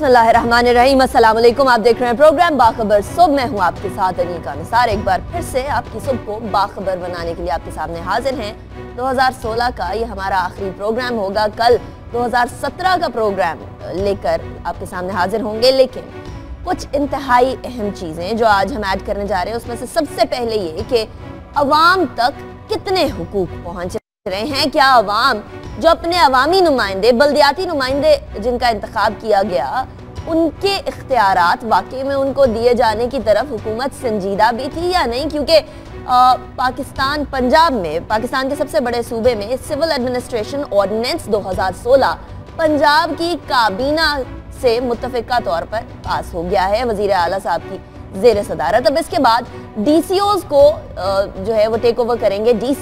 बिस्मिल्लाहिर्रहमानिर्रहीम अस्सलाम वालेकुम आप देख रहे हैं प्रोग्राम बाखबर। सुबह मैं हूँ आपके साथ अनीका निसार। एक बार फिर से आपकी सुबह को बाखबर बनाने के लिए आपके सामने हाजिर हैं। 2016 का ये हमारा आखिरी प्रोग्राम होगा। कल 2017 का प्रोग्राम लेकर आपके सामने हाजिर होंगे। लेकिन कुछ इंतहाई अहम चीज़ें जो आज हम ऐड करने जा रहे हैं, उसमें से सबसे पहले ये कि अवाम तक कितने हुकूक पहुँच रहे हैं? क्या अवाम जो अपने अवामी नुमाइंदे, बल्दियाती नुमाइंदे जिनका इंतखब किया गया, उनके इख्तियार वाकई में उनको दिए जाने की तरफ़ हुकूमत संजीदा भी थी या नहीं? क्योंकि पाकिस्तान पंजाब में, पाकिस्तान के सबसे बड़े सूबे में सिविल एडमिनिस्ट्रेशन ऑर्डिनेंस 2016 पंजाब की काबीना से मुतफ़ा तौर पर पास हो गया है वज़ीर अला साहब की जेर सदारत। अब इसके बाद डी को जो है वो टेक ओवर करेंगे डी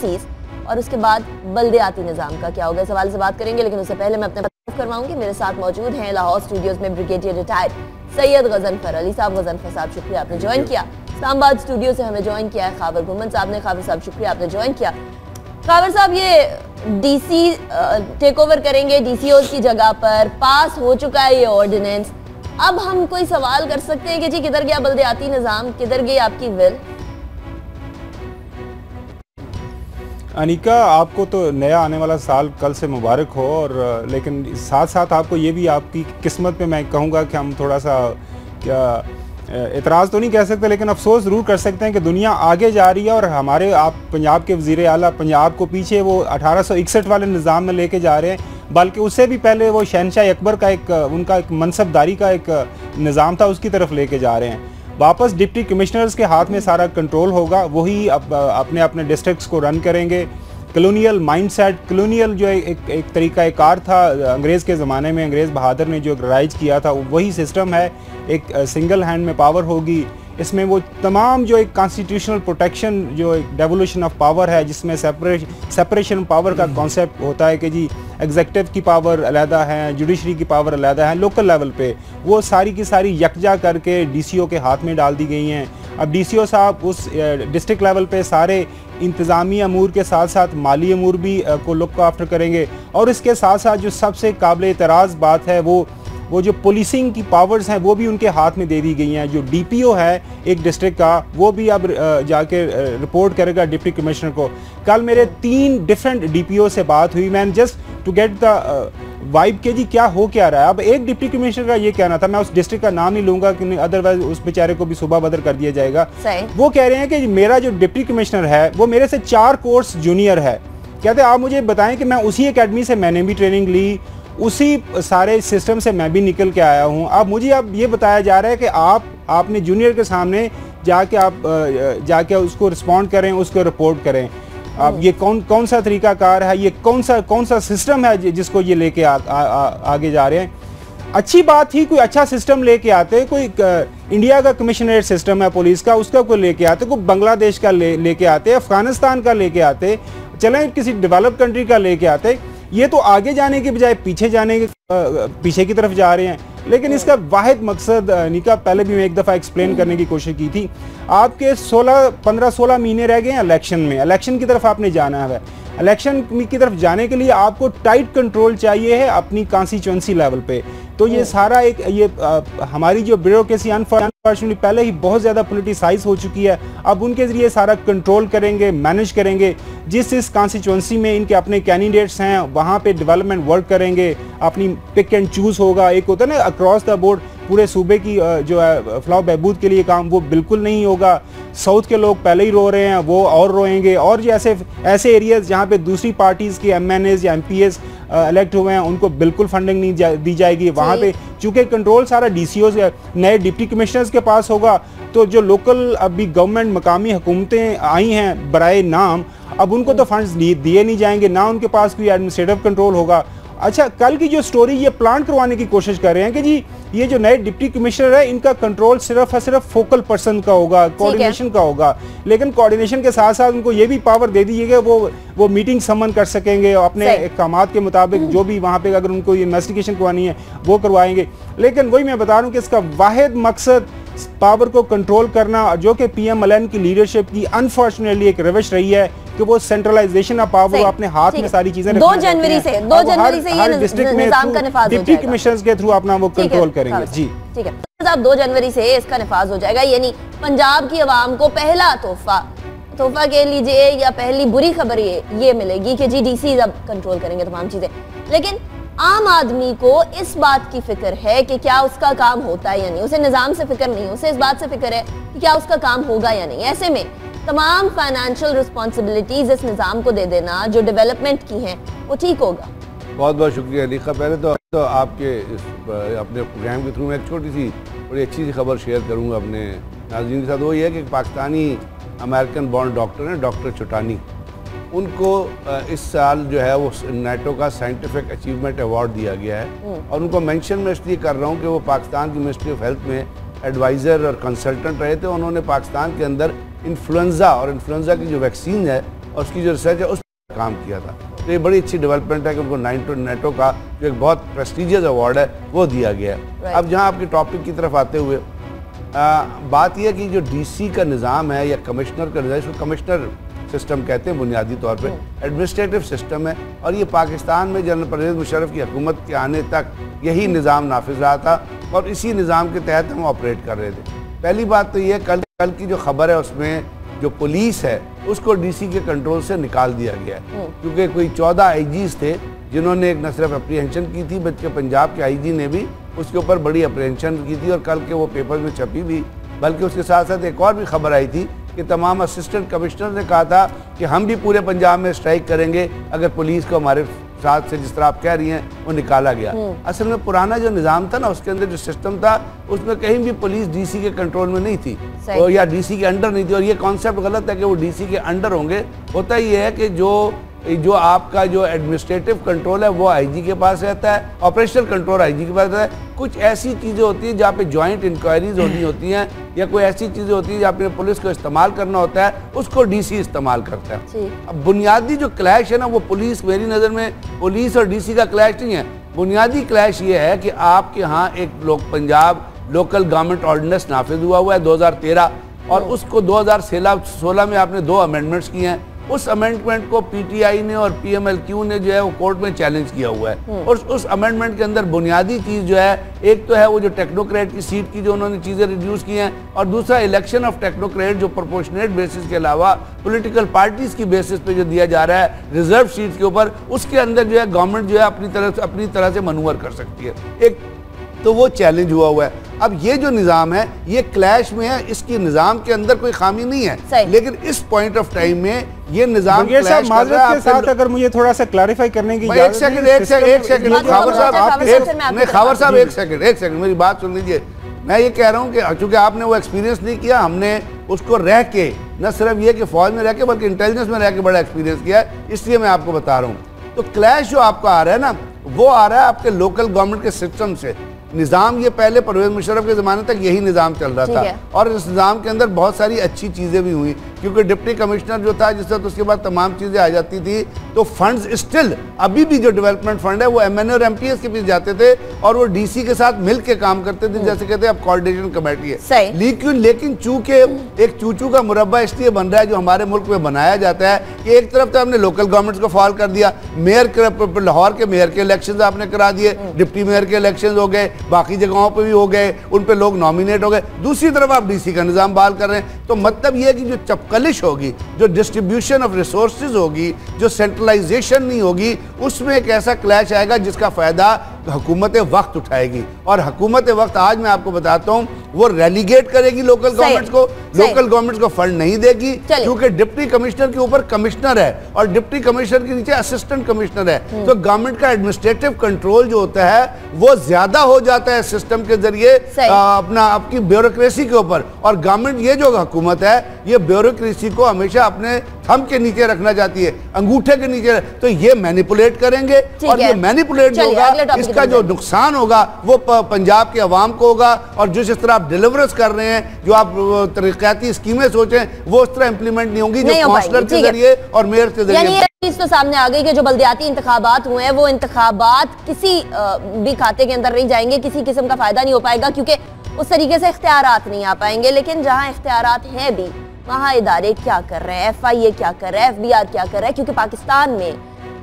और उसके बाद बल्दियाती निज़ाम का क्या होगा सवाल से बात करेंगे लेकिन उससे पहले मैं अपने करवाऊँगी। मेरे साथ मौजूद हैं लाहौर स्टूडियोज में ब्रिगेडियर रिटायर्ड सैयद गजनफर अली साहब। गजनफर साहब शुक्रिया आपने ज्वाइन किया। इस्लामाबाद स्टूडियो से हमें ज्वाइन किया है खाबर घुमन साहब ने। खाबर साहब शुक्रिया आपने ज्वाइन किया। खाबर साहब ये डीसी टेक ओवर करेंगे डीसीओ की जगह पर। पास हो चुका है ये ऑर्डिनेंस अब हम कोई सवाल कर सकते हैं कि जी किधर गया बल्दियाती निज़ाम? किधर गई आपकी विल अनिका, आपको तो नया आने वाला साल कल से मुबारक हो और, लेकिन साथ साथ आपको ये भी आपकी किस्मत पे मैं कहूँगा कि हम थोड़ा सा क्या एतराज़ तो नहीं कह सकते, लेकिन अफसोस ज़रूर कर सकते हैं कि दुनिया आगे जा रही है और हमारे, आप पंजाब के वज़ी अला पंजाब को पीछे वो अठारह सौ इकसठ वाले निज़ाम में लेके जा रहे हैं, बल्कि उससे भी पहले वो शहनशाह अकबर का एक, उनका एक मनसबदारी का एक निज़ाम था, उसकी तरफ़ लेके जा रहे हैं। वापस डिप्टी कमिश्नर्स के हाथ में सारा कंट्रोल होगा वही अप, अपने अपने डिस्ट्रिक्ट्स को रन करेंगे। कलोनियल माइंडसेट कलोनियल जो एक एक तरीका एक कार था अंग्रेज़ के ज़माने में अंग्रेज़ बहादुर ने जो राइज किया था वही सिस्टम है। एक सिंगल हैंड में पावर होगी। इसमें वो तमाम जो एक कॉन्स्टिट्यूशनल प्रोटेक्शन जो एक डेवोल्यूशन ऑफ़ पावर है, जिसमें सेपरेशन पावर का कॉन्सेप्ट होता है कि जी एग्जेक्टिव की पावर अलहदा है जुडिशरी की पावर अलहदा है लोकल लेवल पे वो सारी की सारी यकजा करके डीसीओ के हाथ में डाल दी गई हैं। अब डीसीओ साहब उस डिस्ट्रिक्ट लेवल पे सारे इंतज़ामी अमूर के साथ साथ माली अमूर भी को लुक आफ्टर करेंगे। और इसके साथ साथ जो सबसे काबिल एतराज़ बात है वो वो जो पुलिसिंग की पावर्स हैं वो भी उनके हाथ में दे दी गई हैं। जो डीपीओ है एक डिस्ट्रिक्ट का वो भी अब जाके रिपोर्ट करेगा डिप्टी कमिश्नर को। कल मेरे तीन डिफरेंट डीपीओ से बात हुई। Man just to get the vibe के जी क्या हो क्या रहा है। अब एक डिप्टी कमिश्नर का ये कहना था मैं उस डिस्ट्रिक्ट का नाम नहीं लूँगा कि अदरवाइज़ उस बेचारे को भी सुबह बदर कर दिया जाएगा। वो कह रहे हैं कि मेरा जो डिप्टी कमिश्नर है वो मेरे से चार कोर्स जूनियर है। कहते आप मुझे बताएँ कि मैं उसी एकेडमी से मैंने भी ट्रेनिंग ली उसी सारे सिस्टम से मैं भी निकल के आया हूँ। अब मुझे अब ये बताया जा रहा है कि आप आपने जूनियर के सामने जाके आप जाके उसको रिस्पॉन्ड करें उसको रिपोर्ट करें। अब ये कौन कौन सा तरीका कार है? ये कौन सा कौन सा सिस्टम है जिसको ये लेके आगे जा रहे हैं? अच्छी बात ही कोई अच्छा सिस्टम लेके आते कोई इंडिया का कमिश्नरेट सिस्टम है पुलिस का उसका कोई लेके आते कोई बांग्लादेश का ले लेके आते अफ़गानिस्तान का लेके आते चलें किसी डेवलप कंट्री का लेके आते ये तो आगे जाने के बजाय पीछे जाने के पीछे की तरफ़ जा रहे हैं। लेकिन इसका वाद मकसद निका, पहले भी मैं एक दफ़ा एक्सप्लेन करने की कोशिश की थी। आपके 16 15 16 महीने रह गए हैं इलेक्शन में। इलेक्शन की तरफ़ आपने जाना है। इलेक्शन की तरफ़ जाने के लिए आपको टाइट कंट्रोल चाहिए है अपनी कॉन्स्टिट्यूंसी लेवल पे। तो ये सारा एक ये आ, हमारी जो ब्यूरोक्रेसी अनफॉर्चुनेटली पहले ही बहुत ज़्यादा पोलिटिसाइज हो चुकी है। अब उनके ज़रिए सारा कंट्रोल करेंगे मैनेज करेंगे। जिस इस कॉन्स्टिट्यूंसी में इनके अपने कैंडिडेट्स हैं वहाँ पे डेवलपमेंट वर्क करेंगे। अपनी पिक एंड चूज़ होगा। एक होता है ना अक्रॉस द बोर्ड पूरे सूबे की जो है फ्लाव बहबूद के लिए काम वो बिल्कुल नहीं होगा। साउथ के लोग पहले ही रो रहे हैं वो और रोएँगे। और जैसे ऐसे ऐसे एरियाज़ जहाँ पे दूसरी पार्टीज़ के एम या एमपीएस इलेक्ट हुए हैं उनको बिल्कुल फंडिंग नहीं जा, दी जाएगी। वहाँ पे चूँकि कंट्रोल सारा डी नए डिप्टी कमिश्नर्स के पास होगा तो जो लोकल अभी गवर्नमेंट मकामी हुकूमतें आई हैं बरए नाम अब उनको तो फंड्स दिए नहीं जाएँगे। ना उनके पास कोई एडमिनिस्ट्रेटिव कंट्रोल होगा। अच्छा कल की जो स्टोरी ये प्लान करवाने की कोशिश कर रहे हैं कि जी ये जो नए डिप्टी कमिश्नर है इनका कंट्रोल सिर्फ़ और सिर्फ़ फोकल पर्सन का होगा कोऑर्डिनेशन का होगा। लेकिन कोऑर्डिनेशन के साथ साथ उनको ये भी पावर दे दीजिएगा वो वो मीटिंग समन कर सकेंगे अपने काम के मुताबिक जो भी वहाँ पे अगर उनको इन्वेस्टिगेशन करवानी है वो करवाएँगे। लेकिन वही मैं बता रहा हूँ कि इसका वाहिद मकसद पावर को कंट्रोल करना जो कि पीएम एम की लीडरशिप की अनफॉर्चुनेटली एक रविश रही है कि वो सेंट्रलाइजेशन ऑफ़ पावर अपने हाथ में सारी चीज़ें दो जनवरी से दो जनवरी से ये डिस्ट्रिक्ट में डिप्टी कमिश्नर के थ्रू अपना वो कंट्रोल करेंगे। जी। ठीक है। साहब दो जनवरी से इसका नफाज हो जाएगा यानी पंजाब की आवाम को पहला तोहफा तोहफा कह लीजिए या पहली बुरी खबर ये ये मिलेगी कि जी डीसी अब कंट्रोल करेंगे तमाम चीज़ें। लेकिन आम आदमी को इस बात की फ़िक्र है कि क्या उसका काम होता है या नहीं। उसे निज़ाम से फ़िक्र नहीं उसे इस बात से फ़िक्र है कि क्या उसका काम होगा या नहीं। ऐसे में तमाम फाइनेंशियल रिस्पॉन्सिबिलिटीज इस निज़ाम को दे देना जो डेवलपमेंट की हैं वो ठीक होगा। बहुत बहुत शुक्रिया अलीखा। पहले तो, तो आपके इस अपने प्रोग्राम के थ्रू में एक छोटी सी बड़ी अच्छी सी खबर शेयर करूँगा अपने नाजीन के साथ। वो ये है कि पाकिस्तानी अमेरिकन बॉन्ड डॉक्टर हैं डॉक्टर चुटानी। उनको इस साल जो है वो नेटो का साइंटिफिक अचीवमेंट अवार्ड दिया गया है। हम्म। और उनको मेंशन मैं इसलिए कर रहा हूँ कि वो पाकिस्तान की मिनिस्ट्री ऑफ़ हेल्थ में एडवाइज़र और कंसल्टेंट रहे थे। उन्होंने पाकिस्तान के अंदर इन्फ्लुन्ज़ा और इन्फ्लुन्ज़ा की जो वैक्सीन है और उसकी जो रिसर्च है उस पर काम किया था। तो ये बड़ी अच्छी डेवलपमेंट है कि उनको नाइनटो नेटो का जो एक बहुत प्रेस्टिजियस अवार्ड है वो दिया गया है। अब जहाँ आपके टॉपिक की तरफ़ आते हुए आ, बात यह कि जो डीसी का निज़ाम है या कमिश्नर का निज़ाम इसको कमिश्नर सिस्टम कहते हैं बुनियादी तौर पे। एडमिनिस्ट्रेटिव सिस्टम है और ये पाकिस्तान में जनरल परवेज मुशरफ की हुकूमत के आने तक यही निज़ाम नाफिज रहा था और इसी निज़ाम के तहत हम ऑपरेट कर रहे थे। पहली बात तो ये कल कल की जो खबर है उसमें जो पुलिस है उसको डीसी के कंट्रोल से निकाल दिया गया है। हम्म। क्योंकि कोई चौदह आई थे जिन्होंने एक न सिर्फ़ अप्रीहेंशन की थी बल्कि पंजाब के आईजी ने भी उसके ऊपर बड़ी अप्रीहेंशन की थी और कल के वो पेपर में छपी भी बल्कि उसके साथ साथ एक और भी खबर आई थी कि तमाम असिस्टेंट कमिश्नर ने कहा था कि हम भी पूरे पंजाब में स्ट्राइक करेंगे अगर पुलिस को हमारे साथ से जिस तरह आप कह रही हैं वो निकाला गया। हम्म। असल में पुराना जो निज़ाम था ना उसके अंदर जो सिस्टम था उसमें कहीं भी पुलिस डीसी के कंट्रोल में नहीं थी। और या डीसी के अंडर नहीं थी। और ये कॉन्सेप्ट गलत है कि वो डीसी के अंडर होंगे। होता ये है कि जो जो आपका जो एडमिनिस्ट्रेटिव कंट्रोल है वो आईजी के पास रहता है ऑपरेशनल कंट्रोल आईजी के पास रहता है। कुछ ऐसी चीज़ें होती हैं जहाँ पे जॉइंट इंक्वायरीज होनी होती हैं या कोई ऐसी चीज़ें होती हैं जहाँ पे पुलिस को इस्तेमाल करना होता है उसको डीसी इस्तेमाल करता है। अब बुनियादी जो क्लैश है ना वो पुलिस मेरी नज़र में पुलिस और डीसी का क्लैश नहीं है। बुनियादी क्लैश ये है कि आपके यहाँ एक लोग पंजाब लोकल गवर्नमेंट ऑर्डिनेंस नाफिज हुआ हुआ है 2013 और उसको 2016 में आपने दो अमेंडमेंट्स किए हैं। उस अमेंडमेंट को पीटीआई ने और पीएमएलक्यू ने जो है वो कोर्ट में चैलेंज किया हुआ है। हम्म। और उस अमेंडमेंट के अंदर बुनियादी चीज़ जो है एक तो है वो जो टेक्नोक्रेट की सीट की जो उन्होंने चीज़ें रिड्यूस की हैं और दूसरा इलेक्शन ऑफ़ टेक्नोक्रेट जो प्रोपोर्शनेट बेसिस के अलावा पॉलिटिकल पार्टीज़ की बेसिस पे जो दिया जा रहा है रिज़र्व सीट के ऊपर उसके अंदर जो है गवर्नमेंट जो है अपनी तरह से अपनी तरह से मनूवर कर सकती है। एक तो वो चैलेंज हुआ हुआ है। अब ये जो निज़ाम है ये क्लैश में है इसकी निज़ाम के अंदर कोई खामी नहीं है। लेकिन इस पॉइंट ऑफ़ टाइम में ये निज़ाम के साथ अगर मुझे थोड़ा सा क्लैरिफाई करने की एक सेकंड एक सेकंड एक सेकंड खावर साहब खावर साहब एक सेकंड एक सेकंड मेरी बात सुन लीजिए। मैं ये कह रहा हूँ कि चूँकि आपने वो एक्सपीरियंस नहीं किया हमने उसको रह के न सिर्फ़ ये कि फौज में रह के बल्कि इंटेलिजेंस में रह के बड़ा एक्सपीरियंस किया है इसलिए मैं आपको बता रहा हूँ। तो क्लैश जो आपका आ रहा है ना वो आ रहा है आपके लोकल गवर्नमेंट के सिस्टम से। निज़ाम ये पहले परवेज मुशरफ के ज़माने तक यही निज़ाम चल रहा था। और इस निज़ाम के अंदर बहुत सारी अच्छी चीज़ें भी हुई। क्योंकि डिप्टी कमिश्नर जो था जिससे तो उसके बाद तमाम चीज़ें आ जाती थी तो फंड्स स्टिल अभी भी जो डेवलपमेंट फंड है वो एम और एमपीएस के बीच जाते थे और वो डीसी के साथ मिल के काम करते थे। जैसे कहते हैं अब कोऑर्डिनेशन कमेटी है लेकिन लेकिन चूँकि एक चूचू का मुरबा इसलिए बन रहा है जो हमारे मुल्क में बनाया जाता है कि एक तरफ़ तो हमने लोकल गवर्नमेंट को फॉल कर दिया मेयर लाहौर के मेयर के इलेक्शन आपने करा दिए डिप्टी। मेयर के इलेक्शन हो गए बाकी जगहों पर भी हो गए उन पर लोग नॉमिनेट हो गए दूसरी तरफ़ आप डीसी का निज़ाम बहाल कर रहे हैं तो मतलब ये कि जो चपकलिश होगी, जो डिस्ट्रीब्यूशन ऑफ़ रिसोर्सेज होगी, जो सेंट्रलाइजेशन नहीं होगी, उसमें एक ऐसा क्लैश आएगा जिसका फ़ायदा हुकूमत वक्त उठाएगी। और हुकूमत वक्त आज मैं आपको बताता हूँ वो रेलीगेट करेगी लोकल गवर्नमेंट को। लोकल गवर्नमेंट को फंड नहीं देगी क्योंकि डिप्टी कमिश्नर के ऊपर कमिश्नर है और डिप्टी कमिश्नर के नीचे असिस्टेंट कमिश्नर है। हम्म। तो गवर्नमेंट का एडमिनिस्ट्रेटिव कंट्रोल जो होता है वो ज़्यादा हो जाता है सिस्टम के ज़रिए अपना आपकी ब्यूरोक्रेसी के ऊपर। और गवर्नमेंट ये जो हुकूमत है ये ब्यूरोक्रेसी को हमेशा अपने थम के नीचे रखना चाहती है अंगूठे के नीचे तो ये मैनिपुलेट करेंगे और ये मैनिपुलेट होगा इसका जो नुकसान होगा वो पंजाब के अवाम को होगा और जिस तरह आप डिलीवरेंस कर रहे हैं जो आप तरक्याती स्कीमें सोचे वो उस तरह इंप्लीमेंट नहीं होंगी जो काउंसलर के ज़रिए और मेयर के ज़रिए चीज़ तो सामने आ गई कि जो बल्दियाती इंतबात हुए हैं वो इंतबात किसी भी खाते के अंदर नहीं जाएँगे किसी किस्म का फ़ायदा नहीं हो पाएगा क्योंकि उस तरीके से इख्तियार नहीं आ पाएँगे लेकिन जहाँ इख्तियार हैं भी वहाँ इदारे क्या कर रहे हैं? एफ़ आई ए क्या कर रहा है? एफ़ बी आर क्या कर रहा है? क्योंकि पाकिस्तान में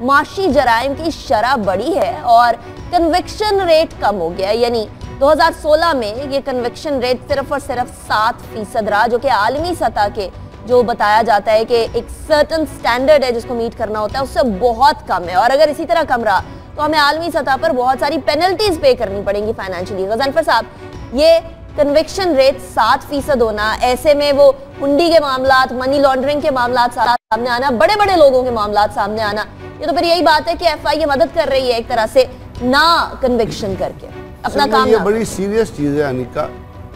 माशी जराइम की शरह बड़ी है और कन्विक्शन रेट कम हो गया यानी 2016 में ये कन्विक्शन रेट सिर्फ़ और सिर्फ़ सात फ़ीसद रहा, जो कि आलमी सतह के, जो बताया जाता है कि एक सर्टन स्टैंडर्ड है जिसको मीट करना होता है, उससे बहुत कम है। और अगर इसी तरह कम रहा तो हमें आलमी सतह पर बहुत सारी पेनल्टीज पे करनी पड़ेंगी फाइनेंशियली गजनफर साहब, ये कन्विक्शन रेट सात फ़ीसद होना ऐसे में वो हुंडी के मामला मनी लॉन्ड्रिंग के मामला सामने आना बड़े बड़े लोगों के मामला सामने आना ये तो फिर यही बात है कि एफ़ आई मदद कर रही है एक तरह से ना कन्विक्शन करके अपना काम ये बड़ी सीरियस चीज़ है अनिका।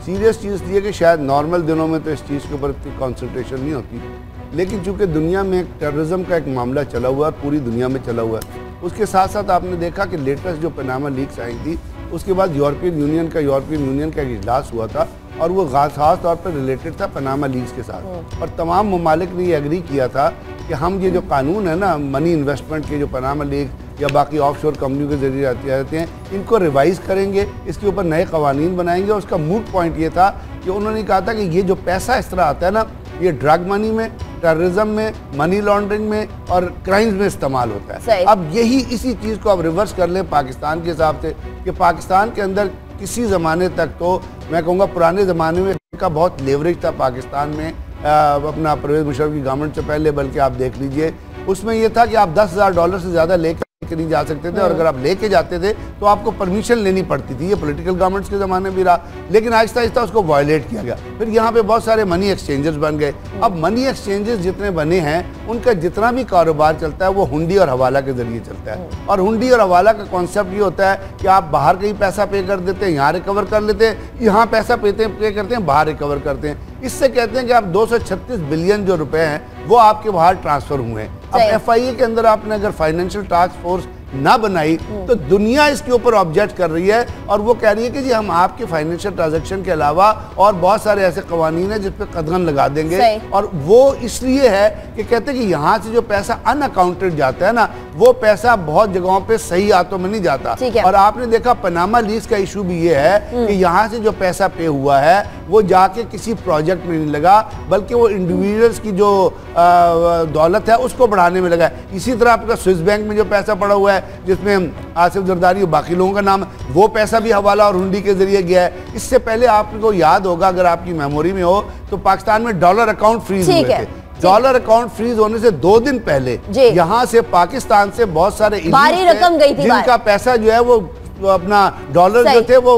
सीरियस चीज़ ये कि शायद नॉर्मल दिनों में तो इस चीज़ के ऊपर इतनी कॉन्सेंट्रेशन नहीं होती। लेकिन चूँकि दुनिया में टेररिज्म का एक मामला चला हुआ है पूरी दुनिया में चला हुआ है उसके साथ साथ आपने देखा कि लेटेस्ट जो पनामा लीक्स आई थी उसके बाद यूरोपियन यूनियन का यूरोपियन यूनियन का इजलास हुआ था और वो खास तौर पर रिलेटेड था पनामा लीग्स के साथ। और तमाम ममालिक ने ये एग्री किया था कि हम ये जो कानून है ना मनी इन्वेस्टमेंट के जो पनामा लीग या बाकी ऑफ़ शोर कंपनियों के ज़रिए आती जाते हैं इनको रिवाइज करेंगे इसके ऊपर नए कवानीन बनाएँगे और उसका मूड पॉइंट ये था कि उन्होंने कहा था कि ये जो पैसा इस तरह आता है ना ये ड्रग मनी में टेररिज्म में मनी लॉन्ड्रिंग में और क्राइम्स में इस्तेमाल होता है। अब यही इसी चीज़ को अब रिवर्स कर लें पाकिस्तान के हिसाब से कि पाकिस्तान के अंदर किसी ज़माने तक तो मैं कहूँगा पुराने ज़माने में का बहुत लेवरेज था पाकिस्तान में। आ, अपना परवेज मुशरफ की गवर्नमेंट से पहले बल्कि आप देख लीजिए उसमें यह था कि आप दस हज़ार डॉलर से ज़्यादा लेकर के नहीं जा सकते थे और अगर आप लेके जाते थे तो आपको परमिशन लेनी पड़ती थी। ये पॉलिटिकल गवर्नमेंट्स के ज़माने भी रहा। लेकिन आहिस्ता आहिस्ता उसको वायलेट किया गया। फिर यहाँ पे बहुत सारे मनी एक्सचेंजेस बन गए। अब मनी एक्सचेंजेस जितने बने हैं उनका जितना भी कारोबार चलता है वो हुंडी और हवाला के ज़रिए चलता है। और हुंडी और हवाला का कॉन्सेप्ट ये होता है कि आप बाहर कहीं पैसा पे कर देते हैं यहाँ रिकवर कर लेते हैं यहाँ पैसा पे करते हैं बाहर रिकवर करते हैं। इससे कहते हैं कि आप 236 बिलियन जो रुपए हैं वो आपके बाहर ट्रांसफ़र हुए हैं। अब एफ़ के अंदर आपने अगर फाइनेंशियल टास्क फोर्स ना बनाई। तो दुनिया इसके ऊपर ऑब्जेक्ट कर रही है और वो कह रही है कि जी हम आपके फाइनेंशियल ट्रांजेक्शन के अलावा और बहुत सारे ऐसे कवानीन है जिसपे कदगन लगा देंगे और वो इसलिए है कि कहते हैं कि यहाँ से जो पैसा अनअकाउंटेड जाता है ना वो पैसा बहुत जगहों पे सही हाथों में नहीं जाता और आपने देखा पनामा लीज का इशू भी ये है हम्म। कि यहाँ से जो पैसा पे हुआ है वो जाके किसी प्रोजेक्ट में नहीं लगा बल्कि वो इंडिविजुअल्स की जो दौलत है उसको बढ़ाने में लगा इसी तरह आपका स्विस बैंक में जो पैसा पड़ा हुआ है जिसमें आसिफ जरदारी और बाकी लोगों का नाम वो पैसा भी हवाला और हुंडी के ज़रिए गया है। इससे पहले आपको याद होगा अगर आपकी मेमोरी में हो तो पाकिस्तान में डॉलर अकाउंट फ्रीज हुए थे। डॉलर अकाउंट फ्रीज होने से दो दिन पहले यहाँ से पाकिस्तान से बहुत सारे रकम गई थी जिनका पैसा जो है वो अपना डॉलर जो थे वो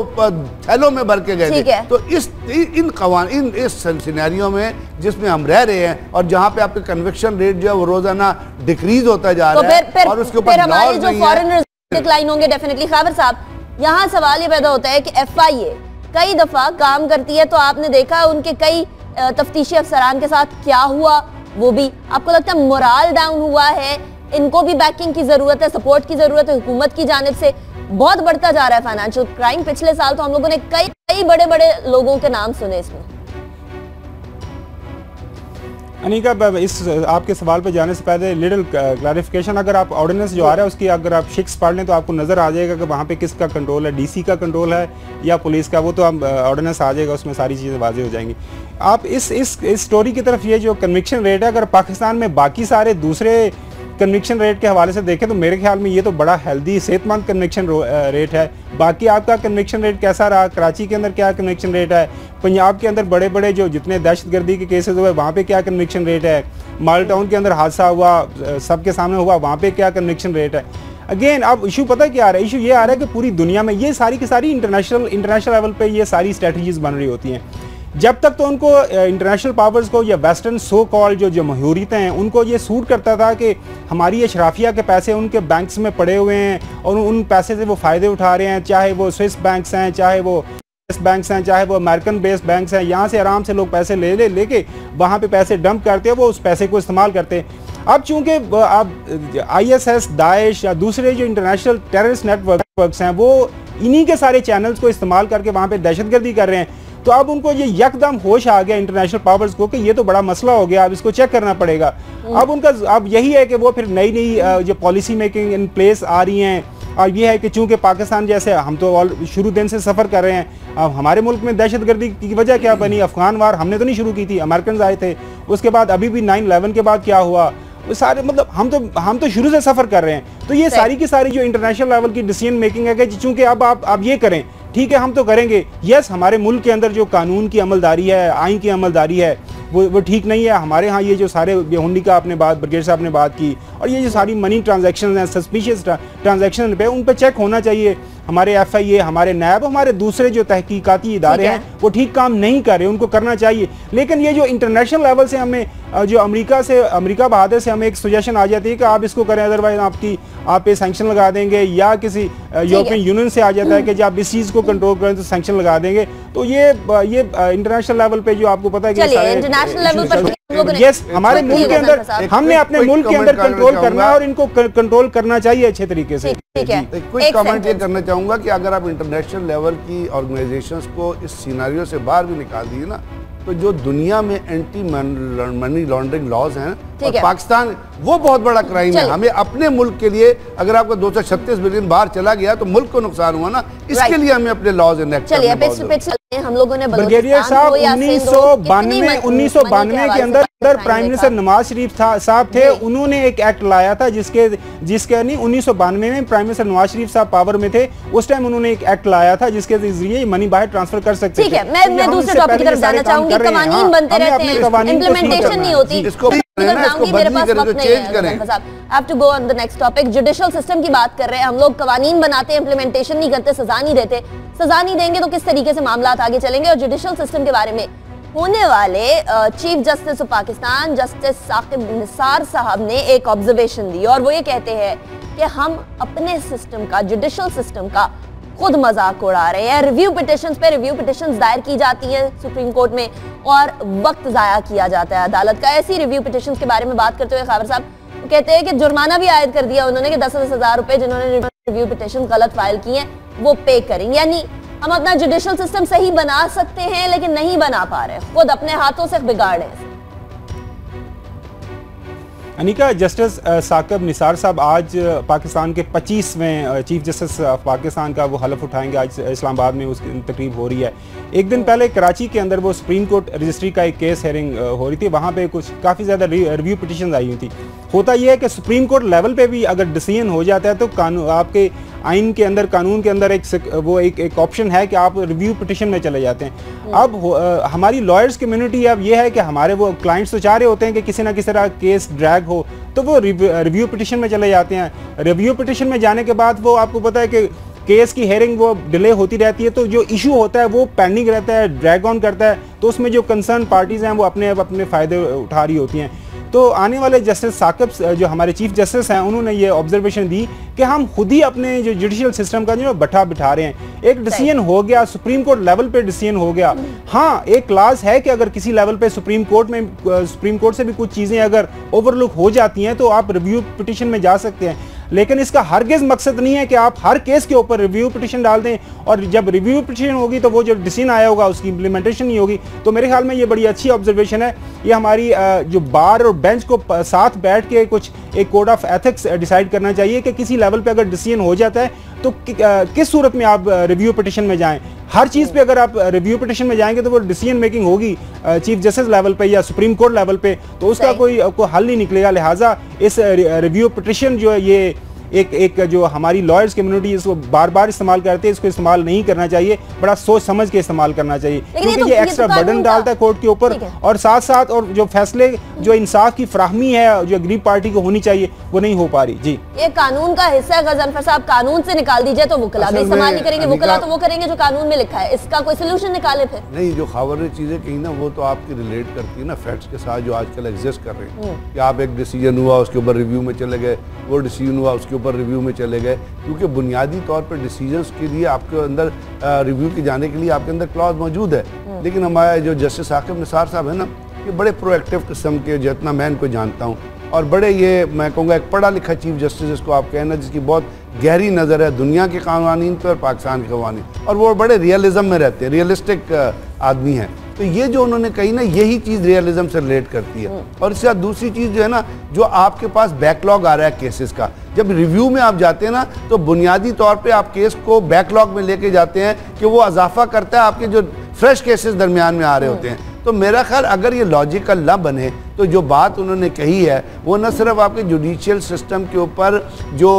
थैलों में भर के गए थे। तो इस इन कवान इन इस सिनेरियो में जिसमें हम रह रहे हैं और जहाँ पे आपके कन्वेक्शन रेट जो है वो रोज़ाना डिक्रीज होता जा तो रहा है और उसके ऊपर जो फॉरेनर्स डिक्लाइन होंगे डेफिनेटली खाबर साहब यहाँ सवाल ये पैदा होता है कि एफ़ कई दफ़ा काम करती है तो आपने देखा उनके कई तफ्तीशी अफसरान के साथ क्या हुआ? वो भी। आपको लगता है मोराल डाउन हुआ है? इनको भी बैकिंग की ज़रूरत है सपोर्ट की ज़रूरत है हुकूमत की जानब से? बहुत बढ़ता जा रहा है फाइनेंशियल क्राइम पिछले साल तो हम लोगों ने कई कई बड़े बड़े लोगों के नाम सुने इसमें। अनिका इस, आपके सवाल पे जाने से पहले लिटिल क्लैरिफिकेशन अगर आप ऑर्डिनेंस जो आ रहा है उसकी अगर आप शिक्स पढ़ लें तो आपको नज़र आ जाएगा कि वहाँ पे किसका कंट्रोल है डीसी का कंट्रोल है या पुलिस का, वो तो हम ऑर्डिनेंस आ जाएगा, उसमें सारी चीज़ें वाजे हो जाएँगी। आप इस इस स्टोरी की तरफ़ ये जो कन्विक्शन रेट है, अगर पाकिस्तान में बाकी सारे दूसरे कन्विक्शन रेट के हवाले से देखें तो मेरे ख्याल में ये तो बड़ा हेल्दी सेहतमंद कन्विक्शन रेट है। बाकी आपका कन्विक्शन रेट कैसा रहा? कराची के अंदर क्या कन्विक्शन रेट है? पंजाब के अंदर बड़े बड़े जो जितने दहशत गर्दी के केसेस हुए, वहाँ पर क्या कन्विक्शन रेट है? माल टाउन के अंदर हादसा हुआ सबके सामने हुआ, वहाँ पर क्या कन्विक्शन रेट है? अगेन अब इशू पता क्या आ रहा है? इशू ये आ रहा है कि पूरी दुनिया में ये सारी की सारी इंटरनेशनल इंटरनेशनल लेवल पे ये सारी स्ट्रेटजीज बन रही होती हैं। जब तक तो उनको इंटरनेशनल पावर्स को या वेस्टर्न सो कॉल जो जो जमहूरीतें हैं, उनको ये सूट करता था कि हमारी अशराफिया के पैसे उनके बैंक्स में पड़े हुए हैं और उन पैसे से वो फ़ायदे उठा रहे हैं, चाहे वो स्विस बैंक्स हैं, चाहे वो बैंक्स हैं, चाहे वो अमेरिकन बेस्ड बैंक्स हैं, यहाँ से आराम से लोग पैसे ले ले, लेके वहाँ पे पैसे डंप करते हैं, वो उस पैसे को इस्तेमाल करते हैं। अब चूँकि अब आई एस एस दाइश या दूसरे जो इंटरनेशनल टेररिस्ट नेटवर्क हैं, वो इन्हीं के सारे चैनल्स को इस्तेमाल करके वहाँ पे दहशतगर्दी कर रहे हैं। तो अब उनको ये यकदम होश आ गया इंटरनेशनल पावर्स को कि ये तो बड़ा मसला हो गया अब इसको चेक करना पड़ेगा। अब उनका अब यही है कि वो फिर नई नई जो पॉलिसी मेकिंग इन प्लेस आ रही हैं। और ये है कि चूँकि पाकिस्तान जैसे हम तो शुरू दिन से सफ़र कर रहे हैं अब हमारे मुल्क में दहशत गर्दी की वजह क्या बनी? अफगान वार हमने तो नहीं शुरू की थी अमेरिकन आए थे उसके बाद अभी भी नाइन इलेवन के बाद क्या हुआ? वो सारे मतलब हम तो हम तो शुरू से सफ़र कर रहे हैं। तो ये सारी की सारी जो इंटरनेशनल लेवल की डिसीज़न मेकिंग है कि चूँकि अब आप आप ये करें ठीक है, हम तो करेंगे। यस हमारे मुल्क के अंदर जो कानून की अमलदारी है आइन की अमलदारी है वो वो ठीक नहीं है। हमारे यहाँ ये जो सारे बेहुंडी का आपने बात ब्रिगेड साहब ने बात की और ये जो सारी मनी ट्रांजेक्शन हैं सस्पिशियस ट्रांजेक्शन पे उन पर चेक होना चाहिए। हमारे एफ़ आई ए हमारे नैब हमारे दूसरे जो तहकीकती इदारे हैं। वो ठीक काम नहीं कर रहे उनको करना चाहिए। लेकिन ये जो इंटरनेशनल लेवल से हमें जो अमेरिका से अमेरिका बहादुर से हमें एक सुजेशन आ जाती है कि आप इसको करें अदरवाइज़ आपकी आप पे सैंक्शन लगा देंगे या किसी यूरोपियन यूनियन से आ जाता है कि जब आप इस चीज़ को कंट्रोल करें तो सैंक्शन लगा देंगे। तो ये ये इंटरनेशनल लेवल पे जो आपको पता है कि इंटरनेशनल लेवल पर यस हमारे मुल्क के अंदर हमने अपने मुल्क के अंदर कंट्रोल करना है और इनको कंट्रोल करना चाहिए अच्छे तरीके से। कोई कमेंट ये करना चाहूँगा कि अगर आप इंटरनेशनल लेवल की ऑर्गेनाइजेशंस को इस सीनारियों से बाहर भी निकाल दिए ना तो जो दुनिया में एंटी मनी लॉन्ड्रिंग लॉज हैं और है। पाकिस्तान वो बहुत बड़ा क्राइम है। हमें अपने मुल्क के लिए अगर आपका दो सौ छत्तीस बिलियन बाहर चला गया तो मुल्क को नुकसान हुआ ना इसके लिए हमें अपने लॉज चलिए हम लोगों ने साहब उन्नीस सौ बानवे उन्नीस सौ बानवे के अंदर अंदर प्राइम मिनिस्टर नवाज़ शरीफ था साहब थे उन्होंने एक एक्ट लाया था जिसके जिसके नहीं उन्नीस सौ बानवे में प्राइम मिनिस्टर नवाज़ शरीफ साहब पावर में थे उस टाइम उन्होंने एक एक्ट लाया था जिसके ज़रिए मनी बाहर ट्रांसफ़र कर सकते ठीक है मैं मैं दूसरे टॉपिक की तरफ़ जाना चाहूँगी कवानीन बनते रहते हैं इंप्लीमेंटेशन नहीं होती। जुडिशल सिस्टम की बात कर रहे हैं। हम लोग कवानीन बनाते हैं इम्प्लीमेंटेशन नहीं करते सजा नहीं देते। सजा नहीं देंगे तो किस तरीके से मामला आगे चलेंगे? और जुडिशल सिस्टम के बारे में होने वाले chief justice of Pakistan justice Saqib Nisar साहब ने एक ऑब्जर्वेशन दी। और वो ये कहते हैं कि हम अपने सिस्टम का जुडिशल सिस्टम का खुद मज़ाक उड़ा रहे हैं। रिव्यू पिटिशंस पे रिव्यू पिटिशंस दायर की जाती हैं सुप्रीम कोर्ट में और वक्त ज़ाया किया जाता है अदालत का। ऐसी रिव्यू पिटिशंस के बारे में बात करते हुए खबर साहब कहते हैं कि जुर्माना भी आयद कर दिया उन्होंने कि दस दस हज़ार रुपए जिन्होंने रिव्यू पिटिशन गलत फ़ाइल की हैं, वो पे करेंगे। यानी हम अपना जुडिशल सिस्टम सही बना सकते हैं, लेकिन नहीं बना पा रहे। खुद अपने हाथों से बिगाड़ अनिका, जस्टिस साकब निसार साहब, आज पाकिस्तान के 25वें चीफ जस्टिस ऑफ़ पाकिस्तान का वो हलफ उठाएँगे। आज इस्लामाबाद में उसकी तकरीब हो रही है। एक दिन पहले कराची के अंदर वो सुप्रीम कोर्ट रजिस्ट्री का एक केस हेयरिंग हो रही थी। वहाँ पे कुछ काफ़ी ज़्यादा रिव्यू पटिशन आई हुई थी। होता यह है कि सुप्रीम कोर्ट लेवल पर भी अगर डिसीज़न हो जाता है तो कानून आपके आइन के अंदर कानून के अंदर एक वो एक एक ऑप्शन है कि आप रिव्यू पिटिशन में चले जाते हैं। हम्म। अब आ, हमारी लॉयर्स कम्युनिटी अब ये है कि हमारे वो क्लाइंट्स तो चाह रहे होते हैं कि किसी ना किसी तरह केस ड्रैग हो तो वो रिव्यू पिटिशन में चले जाते हैं। रिव्यू पिटिशन में जाने के बाद वो आपको पता है कि केस की हेयरिंग वो डिले होती रहती है तो जो इशू होता है वो पेंडिंग रहता है ड्रैग ऑन करता है तो उसमें जो कंसर्न पार्टीज़ हैं वो अपने अपने फ़ायदे उठा रही होती हैं। तो आने वाले जस्टिस साकब जो हमारे चीफ जस्टिस हैं उन्होंने ये ऑब्जर्वेशन दी कि हम खुद ही अपने जो जुडिशियल सिस्टम का जो बैठा बिठा रहे हैं। एक डिसीज़न हो गया सुप्रीम कोर्ट लेवल पे डिसीज़न हो गया। हाँ एक क्लास है कि अगर किसी लेवल पे सुप्रीम कोर्ट में सुप्रीम कोर्ट से भी कुछ चीज़ें अगर ओवरलुक हो जाती हैं तो आप रिव्यू पिटिशन में जा सकते हैं। लेकिन इसका हरगिज मकसद नहीं है कि आप हर केस के ऊपर रिव्यू पिटिशन डाल दें और जब रिव्यू पिटिशन होगी तो वो जो डिसीज़न आया होगा उसकी इम्प्लीमेंटेशन नहीं होगी। तो मेरे ख्याल में ये बड़ी अच्छी ऑब्जर्वेशन है। ये हमारी जो बार और बेंच को साथ बैठ के कुछ एक कोड ऑफ़ एथिक्स डिसाइड करना चाहिए कि किसी लेवल पे अगर डिसीज़न हो जाता है तो कि, किस सूरत में आप रिव्यू पटिशन में जाएँ? हर चीज़ पे अगर आप रिव्यू पटिशन में जाएँगे तो वो डिसीज़न मेकिंग होगी चीफ जस्टिस लेवल पे या सुप्रीम कोर्ट लेवल पे तो उसका कोई, कोई हल नहीं निकलेगा। लिहाजा इस रिव्यू पटिशन जो है ये एक एक जो हमारी लॉयर्स कम्युनिटी इसको बार बार इस्तेमाल करते हैं इसको इस्तेमाल नहीं करना चाहिए बड़ा सोच समझ के इस्तेमाल करना चाहिए। क्योंकि तो, ये एक्स्ट्रा तो बर्डन डालता है कोर्ट के ऊपर और साथ साथ और जो फैसले जो इंसाफ की फ्राहमी है जो गरीब पार्टी को होनी चाहिए वो नहीं हो पा रही। जी। ये कानून का हिस्सा है गजनफर साहब कानून से निकाल दीजिए तो वकला भी इस्तेमाल नहीं करेंगे वकला तो वो करेंगे जो कानून में लिखा है। इसका कोई सोल्यूशन निकाले फिर। नहीं जो खबर चीज़ें कहीं ना वो तो आपकी रिलेट करती है ना फैक्ट्स के साथ जो आजकल एग्जिस्ट कर रहे हैं। हम्म। कि आप एक डिसीज़न हुआ उसके ऊपर रिव्यू में चले गए वो डिसीज़न हुआ उसके ऊपर रिव्यू में चले गए क्योंकि बुनियादी तौर पर डिसीजंस के लिए आपके अंदर रिव्यू के जाने के लिए आपके अंदर क्लॉज मौजूद है। हम्म। लेकिन हमारे जो जस्टिस आकिब निसार साहब है ना ये बड़े प्रोएक्टिव किस्म के जितना मैं इनको जानता हूँ। और बड़े ये मैं कहूँगा एक पढ़ा लिखा चीफ जस्टिस जिसको आप कहना जिसकी बहुत गहरी नज़र है दुनिया के कवानीन पर पाकिस्तान के कवानीन और वो बड़े रियलिज्म में रहते हैं रियलिस्टिक आदमी हैं। तो ये जो उन्होंने कही ना यही चीज़ रियलिज्म से रिलेट करती है। हम्म। और इसके साथ दूसरी चीज़ जो है ना जो आपके पास बैकलॉग आ रहा है केसेस का। जब रिव्यू में आप जाते हैं ना तो बुनियादी तौर पे आप केस को बैकलॉग में लेके जाते हैं कि वो अजाफा करता है आपके जो फ्रेश केसेस दरमियान में आ रहे होते हैं। तो मेरा ख्याल अगर ये लॉजिकल ना बने तो जो बात उन्होंने कही है वो न सिर्फ़ आपके जुडिशियल सिस्टम के ऊपर जो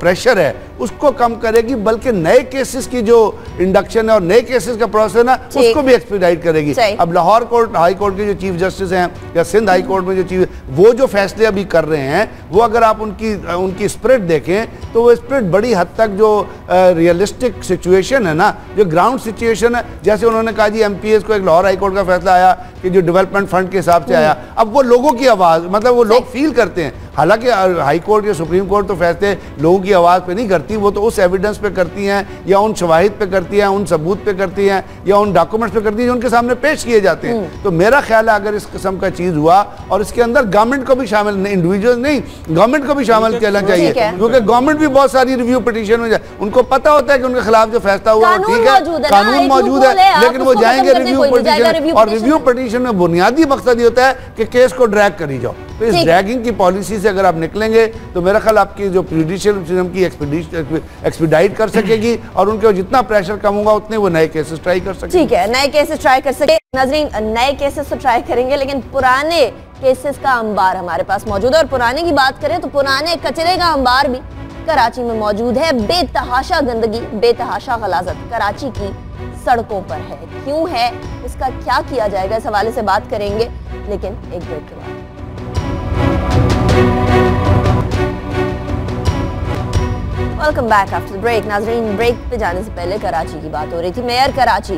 प्रेशर है उसको कम करेगी बल्कि नए केसेस की जो इंडक्शन है और नए केसेस का प्रोसेस है ना उसको भी एक्सपीडाइट करेगी। अब लाहौर कोर्ट हाई कोर्ट के जो चीफ जस्टिस हैं या सिंध हाई कोर्ट में जो चीफ वो जो फैसले अभी कर रहे हैं वो अगर आप उनकी उनकी स्प्रिट देखें तो वो स्प्रिट बड़ी हद तक जो रियलिस्टिक सिचुएशन है ना जो ग्राउंड सिचुएशन है जैसे उन्होंने कहा जी एम को एक लाहौर हाईकोर्ट का फैसला आया कि जो डेवलपमेंट फंड के हिसाब से आया। अब वो लोगों की आवाज़ मतलब वो लोग फील करते हैं। हालाँकि हाई कोर्ट या सुप्रीम कोर्ट तो फैसले लोगों की आवाज़ पे नहीं करती वो तो उस एविडेंस पे करती हैं या उन शवाहिद पे करती हैं उन सबूत पे करती हैं या उन डॉक्यूमेंट्स पे करती हैं जो उनके सामने पेश किए जाते हैं। तो मेरा ख्याल है अगर इस किस्म का चीज़ हुआ और इसके अंदर गवर्नमेंट को भी शामिल इंडिविजुअल नहीं गवर्नमेंट को भी शामिल करना चाहिए क्योंकि गवर्नमेंट भी बहुत सारी रिव्यू पटिशन में जाए उनको पता होता है कि उनके खिलाफ जो फैसला हुआ वो ठीक है कानून मौजूद है, लेकिन वो जाएँगे रिव्यू पिटिशन और रिव्यू पिटिशन में बुनियादी मकसद ये होता है कि केस को ड्रैग करी जाओ। तो इस। ड्रैगिंग की पॉलिसी से अगर आप निकलेंगे तो मेरा ख्याल आपकी जो जुडिशियल सिस्टम की एक्सपीडाइट कर सकेगी और उनके जितना प्रेशर कम होगा उतने वो नए केसेस ट्राई कर सकेंगे। ठीक है नए केसेस ट्राई कर सके। नजरीन नए केसेस तो ट्राई करेंगे लेकिन पुराने केसेस का अंबार हमारे पास मौजूद है। और पुराने की बात करें तो पुराने कचरे का अंबार भी कराची में मौजूद है। बेतहाशा गंदगी बेतहाशा गलाजत कराची की सड़कों पर है। क्यों है? इसका क्या किया जाएगा? इस हवाले से बात करेंगे लेकिन एक ब्रेक के बाद। वेलकम बैक आफ्टर ब्रेक नाजरीन ब्रेक पे जाने से पहले कराची की बात हो रही थी। मेयर कराची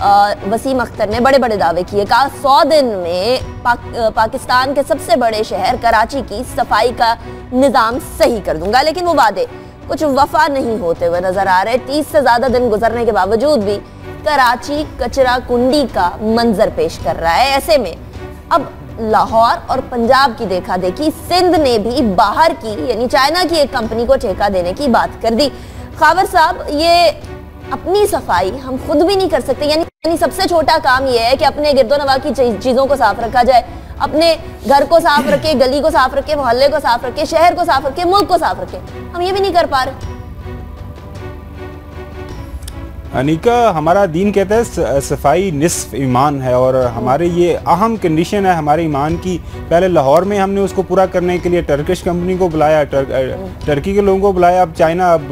अ, वसीम अख्तर ने बड़े बड़े दावे किए। कहा सौ दिन में पाक, पाकिस्तान के सबसे बड़े शहर कराची की सफ़ाई का निज़ाम सही कर दूँगा। लेकिन वो वादे कुछ वफा नहीं होते हुए नज़र आ रहे। तीस से ज़्यादा दिन गुजरने के बावजूद भी कराची कचरा कुंडी का मंजर पेश कर रहा है। ऐसे में अब लाहौर और पंजाब की देखा देखी, सिंध ने भी बाहर की, यानी चाइना की एक कंपनी को ठेका देने की बात कर दी। खावर साहब, ये अपनी सफ़ाई हम खुद भी नहीं कर सकते, यानी सबसे छोटा काम ये है कि अपने गिरदो नवा की चीज़ों को साफ़ रखा जाए। अपने घर को साफ़ रखे, गली को साफ़ रखे, मोहल्ले को साफ़ रखे, शहर को साफ़ रखे, मुल्क को साफ़ रखे। हम ये भी नहीं कर पा रहे। अनिका हमारा दीन कहता है सफ़ाई निसफ ईमान है और हमारे ये अहम कंडीशन है हमारे ईमान की। पहले लाहौर में हमने उसको पूरा करने के लिए टर्किश कंपनी को बुलाया टर, अ, टर्की के लोगों को बुलाया अब चाइना अब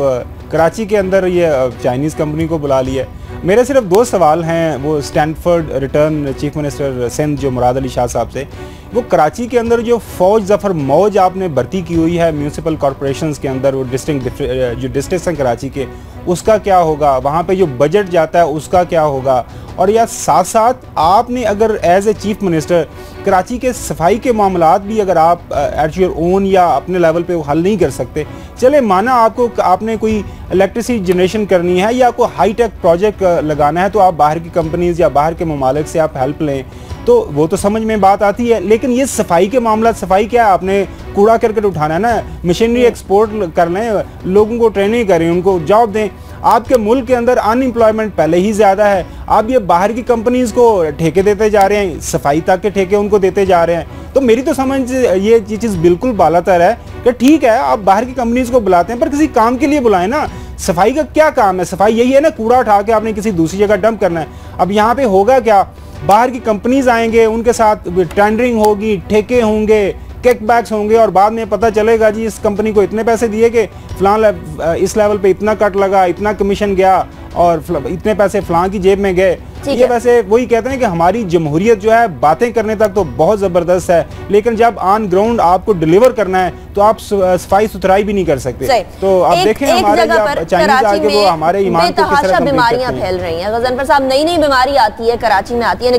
कराची के अंदर ये चाइनीज़ कंपनी को बुला लिया। मेरे सिर्फ़ दो सवाल हैं वो Stanford return chief minister Sindh जो मुराद अली शाह साहब से। वो कराची के अंदर जो फौज ज़फ़र मौज आपने भर्ती की हुई है म्यूनसिपल कॉरपोरेशन के अंदर, वो डिस्ट्रिक्ट जो डिस्ट्रिक्ट हैं कराची के, उसका क्या होगा? वहाँ पे जो बजट जाता है, उसका क्या होगा? और या साथ साथ आपने अगर as a chief minister Karachi के सफ़ाई के मामला भी अगर आप एट योर ओन या अपने लेवल पे हल नहीं कर सकते, चले माना आपको आपने कोई इलेक्ट्रिसिटी जनरेशन करनी है या कोई हाई टेक प्रोजेक्ट लगाना है तो आप बाहर की कंपनीज़ या बाहर के ममालिक से आप हेल्प लें। तो वो तो समझ में बात आती है लेकिन ये सफ़ाई के मामला सफ़ाई क्या है? आपने कूड़ा करकट उठाना है ना मशीनरी एक्सपोर्ट कर लें लोगों को ट्रेनिंग करें उनको जॉब दें। आपके मुल्क के अंदर अनएम्प्लॉयमेंट पहले ही ज़्यादा है। आप ये बाहर की कंपनीज़ को ठेके देते जा रहे हैं सफ़ाई तक के ठेके उनको देते जा रहे हैं। तो मेरी तो समझ ये चीज़ बिल्कुल बालातर है कि ठीक है आप बाहर की कंपनीज़ को बुलाते हैं पर किसी काम के लिए बुलाएँ ना। सफ़ाई का क्या काम है? सफ़ाई यही है ना कूड़ा उठा के आपने किसी दूसरी जगह डंप करना है। अब यहाँ पे होगा क्या? बाहर की कंपनीज़ आएँगे, उनके साथ टेंडरिंग होगी, ठेके होंगे केक बैक्स होंगे, और बाद में पता चलेगा जी इस कंपनी को इतने पैसे दिए कि फलां ले- इस लेवल पे इतना कट लगा, इतना कमीशन गया, और इतने पैसे फलां की जेब में गए। ये। वैसे वही कहते हैं कि हमारी जमहूरियत जो है बातें करने तक तो बहुत ज़बरदस्त है लेकिन जब ऑन ग्राउंड आपको डिलीवर करना है तो आप सफ़ाई सुथराई भी नहीं कर सकते। तो आप एक, देखें एक हमारे जगह पर चाइनीज़ आके वो हमारे ईमान को किस तरह बीमारियाँ फैल रही हैं। गजनफर साहब नई नई बीमारी आती है कराची में आती है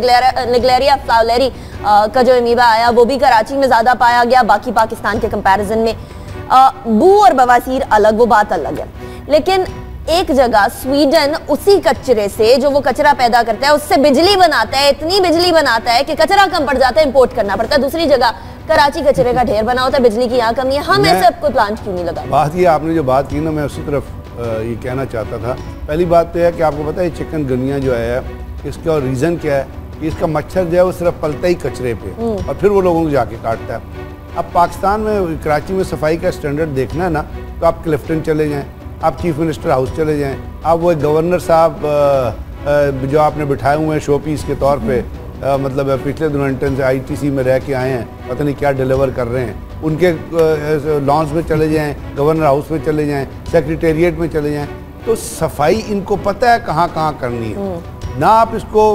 निगलेरिया फ्लावलेरी का जो अमीबा आया वो भी कराची में ज़्यादा पाया गया बाकी पाकिस्तान के कंपैरिजन में। बू और बवासीर अलग वो बात अलग है। लेकिन एक जगह स्वीडन उसी कचरे से जो वो कचरा पैदा करता है उससे बिजली बनाता है इतनी बिजली बनाता है कि कचरा कम पड़ जाता है इंपोर्ट करना पड़ता है। दूसरी जगह कराची कचरे का ढेर बना होता है बिजली की यहाँ कमी है। हम ऐसे कोई प्लांट क्यों नहीं लगा बात ये आपने जो बात की ना मैं उसी तरफ़ ये कहना चाहता था। पहली बात तो है कि आपको पता है चिकन गनिया जो है इसका रीज़न क्या है इसका मच्छर जो है वो सिर्फ़ पलता ही कचरे पे और फिर वो लोगों को जाके काटता है। अब पाकिस्तान में कराची में सफ़ाई का स्टैंडर्ड देखना है ना तो आप क्लिफ्टन चले जाएँ आप चीफ मिनिस्टर हाउस चले जाएँ। आप वो गवर्नर साहब जो आपने बिठाए हुए हैं शो पीस के तौर पे आ, मतलब पिछले दिनों इंटर्न से आईटीसी में रह के आए हैं पता नहीं क्या डिलीवर कर रहे हैं। उनके लॉन्स में चले जाएँ गवर्नर हाउस में चले जाएँ सेक्रेटेरिएट में चले जाएँ। तो सफ़ाई इनको पता है कहाँ कहाँ करनी है। हम्म। ना आप इसको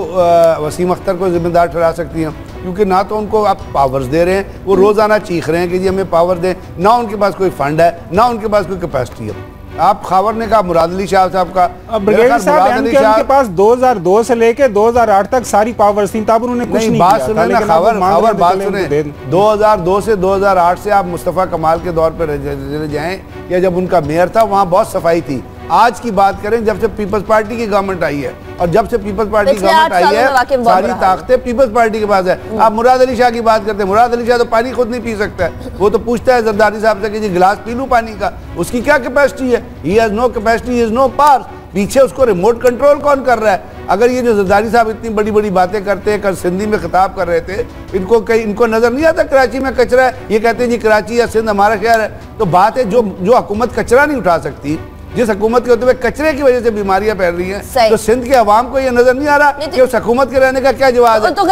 वसीम अख्तर को जिम्मेदार ठहरा सकती हैं क्योंकि ना तो उनको आप पावर्स दे रहे हैं वो हम्म। रोज़ाना चीख रहे हैं कि जी हमें पावर दें ना उनके पास कोई फंड है ना उनके पास कोई कैपेसिटी है। आप खावर ने कहा मुराद अली शाह साहब का। ब्रिगेडियर साहब के पास 2002 से लेके 2008 तक सारी पावर थी तब उन्होंने कुछ नहीं बात सुने ना हज़ार आठ बात सुने। 2002 से 2008 से आप मुस्तफ़ा कमाल के दौर पर चले जाएँ या जब उनका मेयर था वहाँ बहुत सफ़ाई थी। आज की बात करें जब से पीपल्स पार्टी की गवर्नमेंट आई है और जब से पीपल्स पार्टी की गवर्नमेंट आई है सारी ताकतें पीपल्स पार्टी के पास है। हम्म। आप मुराद अली शाह की बात करते हैं मुराद अली शाह तो पानी खुद नहीं पी सकता है। वो तो पूछता है जरदारी साहब से कि जी गिलास पी लूँ पानी का? उसकी क्या कैपेसिटी है? He has no capacity is no पार पीछे उसको रिमोट कंट्रोल कौन कर रहा है? अगर ये जो जरदारी साहब इतनी बड़ी बड़ी बातें करते हैं कल सिंधी में खिताब कर रहे थे इनको कहीं इनको नज़र नहीं आता कराची में कचरा है? ये कहते हैं जी कराची या सिंध हमारा शहर है। तो बात है जो जो हुकूमत कचरा नहीं उठा सकती जिस हुकूमत के होते हुए कचरे की वजह से बीमारियाँ फैल रही हैं तो सिंध के आवाम को ये नज़र नहीं आ रहा तो, कि उस हुकूमत के रहने का क्या जवाब है। तो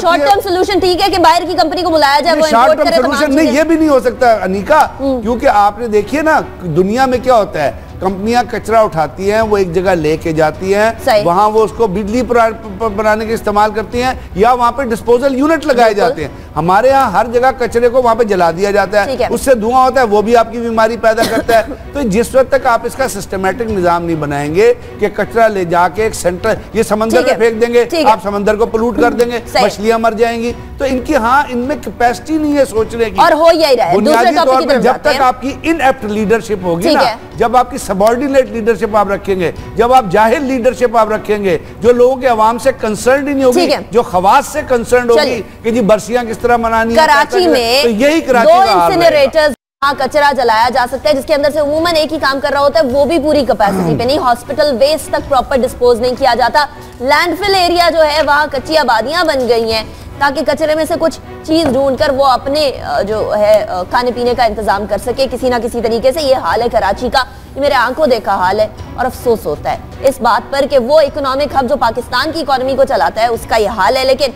शॉर्ट टर्म सोल्यूशन ठीक है कि बाहर की कंपनी को बुलाया जाए शॉर्ट टर्म सोल्यूशन नहीं ये भी नहीं हो सकता अनिका क्यूँकी क्योंकि आपने देखिए ना दुनिया में क्या होता है? कंपनियाँ कचरा उठाती हैं वो एक जगह लेके जाती हैं वहाँ वो उसको बिजली बनाने के इस्तेमाल करती हैं या वहाँ पे डिस्पोजल यूनिट लगाए जाते हैं। हमारे यहाँ हर जगह कचरे को वहाँ पे जला दिया जाता है, है। उससे धुआँ होता है वो भी आपकी बीमारी पैदा करता है। तो जिस वक्त तक आप इसका सिस्टमेटिक निज़ाम नहीं बनाएँगे कि कचरा ले जाके एक सेंटर ये समंदर में फेंक देंगे आप समंदर को पोलूट कर देंगे मछलियाँ मर जाएँगी। तो इनकी हाँ इनमें कैपेसिटी नहीं है सोचने की। और हो यही रहा है। बुनियादी तौर पर जब तक आपकी इनएप्ट लीडरशिप होगी ना जब आपकी सबॉर्डिनेट लीडरशिप आप रखेंगे जब आप ज़ाहिर लीडरशिप आप रखेंगे जो लोगों के आवाम से कंसर्न ही नहीं होगी जो खवास से कंसर्न होगी कि जी बरसियाँ किस तरह मनानी कराची में तो यही कराची हाँ कचरा जलाया जा सकता है, जिसके अंदर से उमूमन एक ही काम कर रहा होता है, वो भी पूरी कैपेसिटी पे नहीं। हॉस्पिटल वेस्ट तक प्रॉपर डिस्पोज नहीं किया जाता। लैंडफिल एरिया जो है, वहाँ कच्ची आबादियाँ बन गई हैं, ताकि कचरे में से कुछ चीज़ ढूंढकर वो अपने जो है खाने पीने का इंतज़ाम कर सके किसी ना किसी तरीके से। ये हाल है कराची का। ये मेरे आँखों देखा हाल है और अफसोस होता है। इस बात पर कि वो इकोनॉमिक हब जो पाकिस्तान की इकोनॉमी को चलाता है, उसका ये हाल है। लेकिन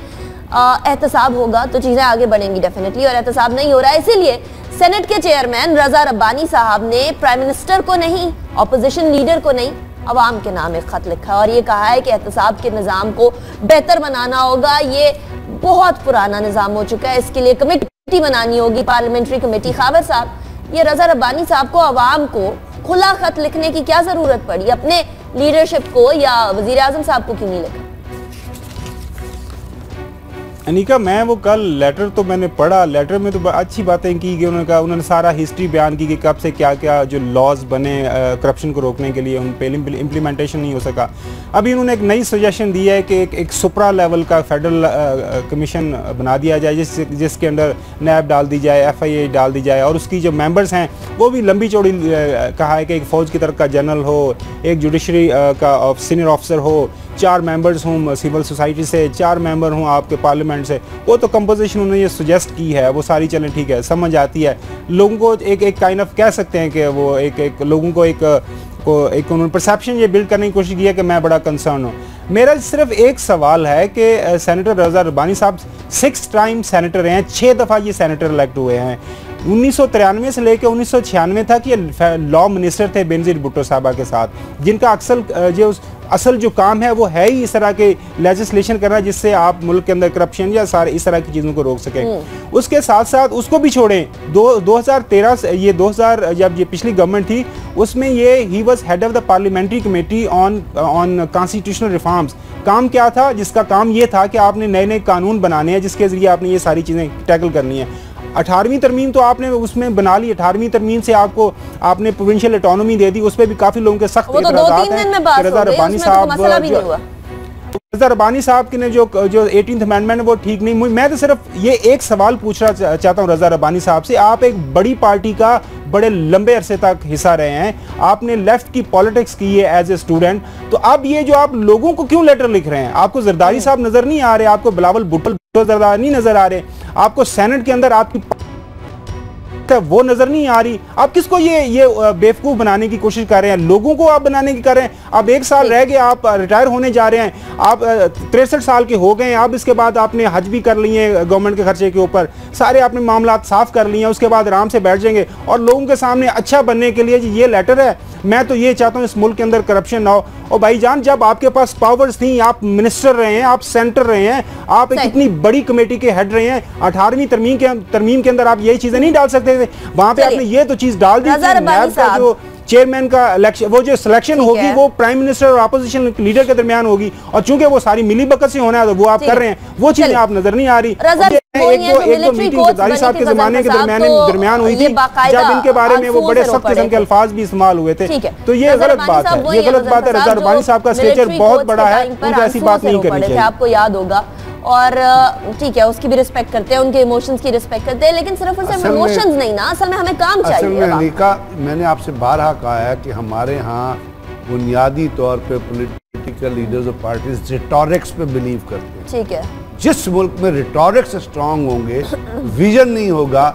एहतसाब होगा तो चीज़ें आगे बढ़ेंगी डेफिनेटली और एहतसाब नहीं हो रहा है इसीलिए सेनेट के चेयरमैन रजा रब्बानी साहब ने प्राइम मिनिस्टर को नहीं अपोजिशन लीडर को नहीं, अवाम के नाम एक खत लिखा और ये कहा है कि एहतसाब के निज़ाम को बेहतर बनाना होगा। ये बहुत पुराना निज़ाम हो चुका है। इसके लिए कमेटी बनानी होगी, पार्लियामेंट्री कमेटी। खाबर साहब, ये रजा रब्बानी साहब को, अवाम को खुला खत लिखने की क्या ज़रूरत पड़ी? अपने लीडरशिप को या वज़ीर साहब को क्यों नहीं लिखा? अनिका मैं वो कल लेटर तो मैंने पढ़ा। लेटर में तो अच्छी बातें की गई उन्होंने कहा। उन्होंने सारा हिस्ट्री बयान की कि कब से क्या क्या जो लॉज बने करप्शन को रोकने के लिए उन पे इम्प्लीमेंटेशन नहीं हो सका। अभी उन्होंने एक नई सजेशन दी है कि एक, एक सुपरा लेवल का फेडरल कमीशन बना दिया जाए जिस जिसके अंदर नैब डाल दी जाए एफ़ डाल दी जाए और उसकी जो मेंबर्स हैं वो भी लंबी चौड़ी कहा है कि एक फ़ौज की तरफ़ का जनरल हो एक जुडिशरी का सीनियर ऑफिसर हो चार मेंबर्स हूँ सिविल सोसाइटी से, चार मेंबर हूँ आपके पार्लियामेंट से। वो तो कंपोजिशन उन्होंने ये सुजेस्ट की है, वो सारी चलें ठीक है, समझ आती है। लोगों को एक एक काइंड ऑफ़ कह सकते हैं कि वो एक एक लोगों को एक को एक उन्होंने परसेप्शन ये बिल्ड करने की कोशिश की है कि मैं बड़ा कंसर्न हूँ। मेरा सिर्फ़ एक सवाल है कि सेनेटर रजा रबानी साहब सिक्स टाइम सेनेटर हैं छः दफ़ा ये सेनेटर इलेक्ट हुए हैं। उन्नीस सौ तिरानवे से लेकर उन्नीस तक ये लॉ मिनिस्टर थे बेनजीर भुट्टो साहबा के साथ, जिनका अक्सर जो असल जो काम है वो है ही इस तरह के लेजिस्लेशन करना जिससे आप मुल्क के अंदर करप्शन या सारे इस तरह की चीज़ों को रोक सकें। हम्म। उसके साथ साथ उसको भी छोड़ें। दो 2013 से ये 2000 जब ये पिछली गवर्नमेंट थी उसमें ये he was head of the parliamentary committee on on constitutional reforms काम क्या था? जिसका काम ये था कि आपने नए नए कानून बनाने हैं जिसके ज़रिए आपने ये सारी चीज़ें टैकल करनी है। अठारहवीं तरमीम तो आपने उसमें बना ली अठारहवीं तरमीम से आपको आपने प्रोविंशियल ऑटोनॉमी दे दी उस पर भी काफ़ी लोगों के सख्त रजा रबानी साहब रबानी साहब के ने जो जो एटीन अमेंडमेंट वो ठीक नहीं मैं तो सिर्फ़ ये एक सवाल पूछना चाहता हूँ रजा रबानी साहब से। आप एक बड़ी पार्टी का बड़े लंबे अरसे तक हिस्सा रहे हैं। आपने लेफ़्ट की पॉलिटिक्स की है एज ए स्टूडेंट तो अब ये जो आप लोगों को क्यों लेटर लिख रहे हैं? आपको जरदारी साहब नज़र नहीं आ रहे, आपको बिलावल भुट्टल जरदारी नज़र आ रहे। आपको सेनेट के अंदर आपकी है वो नज़र नहीं आ रही। आप किसको ये ये बेवकूफ़ बनाने की कोशिश कर रहे हैं? लोगों को आप बनाने की कर रहे हैं? अब एक साल रह गए आप रिटायर होने जा रहे हैं। आप तिरसठ साल के हो गए हैं। अब इसके बाद आपने हज भी कर लिए गवर्नमेंट के खर्चे के ऊपर। सारे आपने मामला साफ़ कर लिए हैं उसके बाद आराम से बैठ जाएँगे। और लोगों के सामने अच्छा बनने के लिए ये लेटर है। मैं तो ये चाहता हूँ इस मुल्क के अंदर करप्शन ना हो। और भाईजान जब आपके पास पावर्स थी आप मिनिस्टर रहे हैं आप सेंटर रहे हैं आप एक इतनी बड़ी कमेटी के हेड रहे हैं अठारहवीं तरमीम के तरमीम के अंदर आप यही चीज़ें नहीं डाल सकते। थे वहाँ पे आपने ये तो चीज़ डाल दी जो चेयरमैन का इलेक्शन वो जो सिलेक्शन होगी वो प्राइम मिनिस्टर और अपोजिशन लीडर के दरमियान होगी। और चूँकि वो सारी मिली बकत से होना है तो वो आप कर रहे हैं वो चीज़ें आप नज़र नहीं आ रही। एक दो एक दो मीटिंग जरदारी साहब के जमाने के दरमियान दरमियान हुई थी जब इनके बारे में वो बड़े सख्त किस्म के अल्फाज भी इस्तेमाल हुए थे। तो ये गलत बात है ये गलत बात है। रजा रबानी साहब का स्टेचर बहुत बड़ा है उनको ऐसी बात नहीं करनी चाहिए। आपको याद होगा और ठीक है उसकी भी रिस्पेक्ट करते हैं उनके इमोशंस की रिस्पेक्ट करते हैं लेकिन सिर्फ़ और सिर्फ़ इमोशंस नहीं ना असल में हमें काम चाहिए असल में मैंने आपसे बारहा कहा है कि हमारे यहाँ बुनियादी तौर पे पॉलिटिकल लीडर्स और पार्टीज़ रिटोरिक्स पे बिलीव करते हैं। ठीक है। जिस मुल्क में रिटोरिक्स स्ट्रांग होंगे विजन नहीं होगा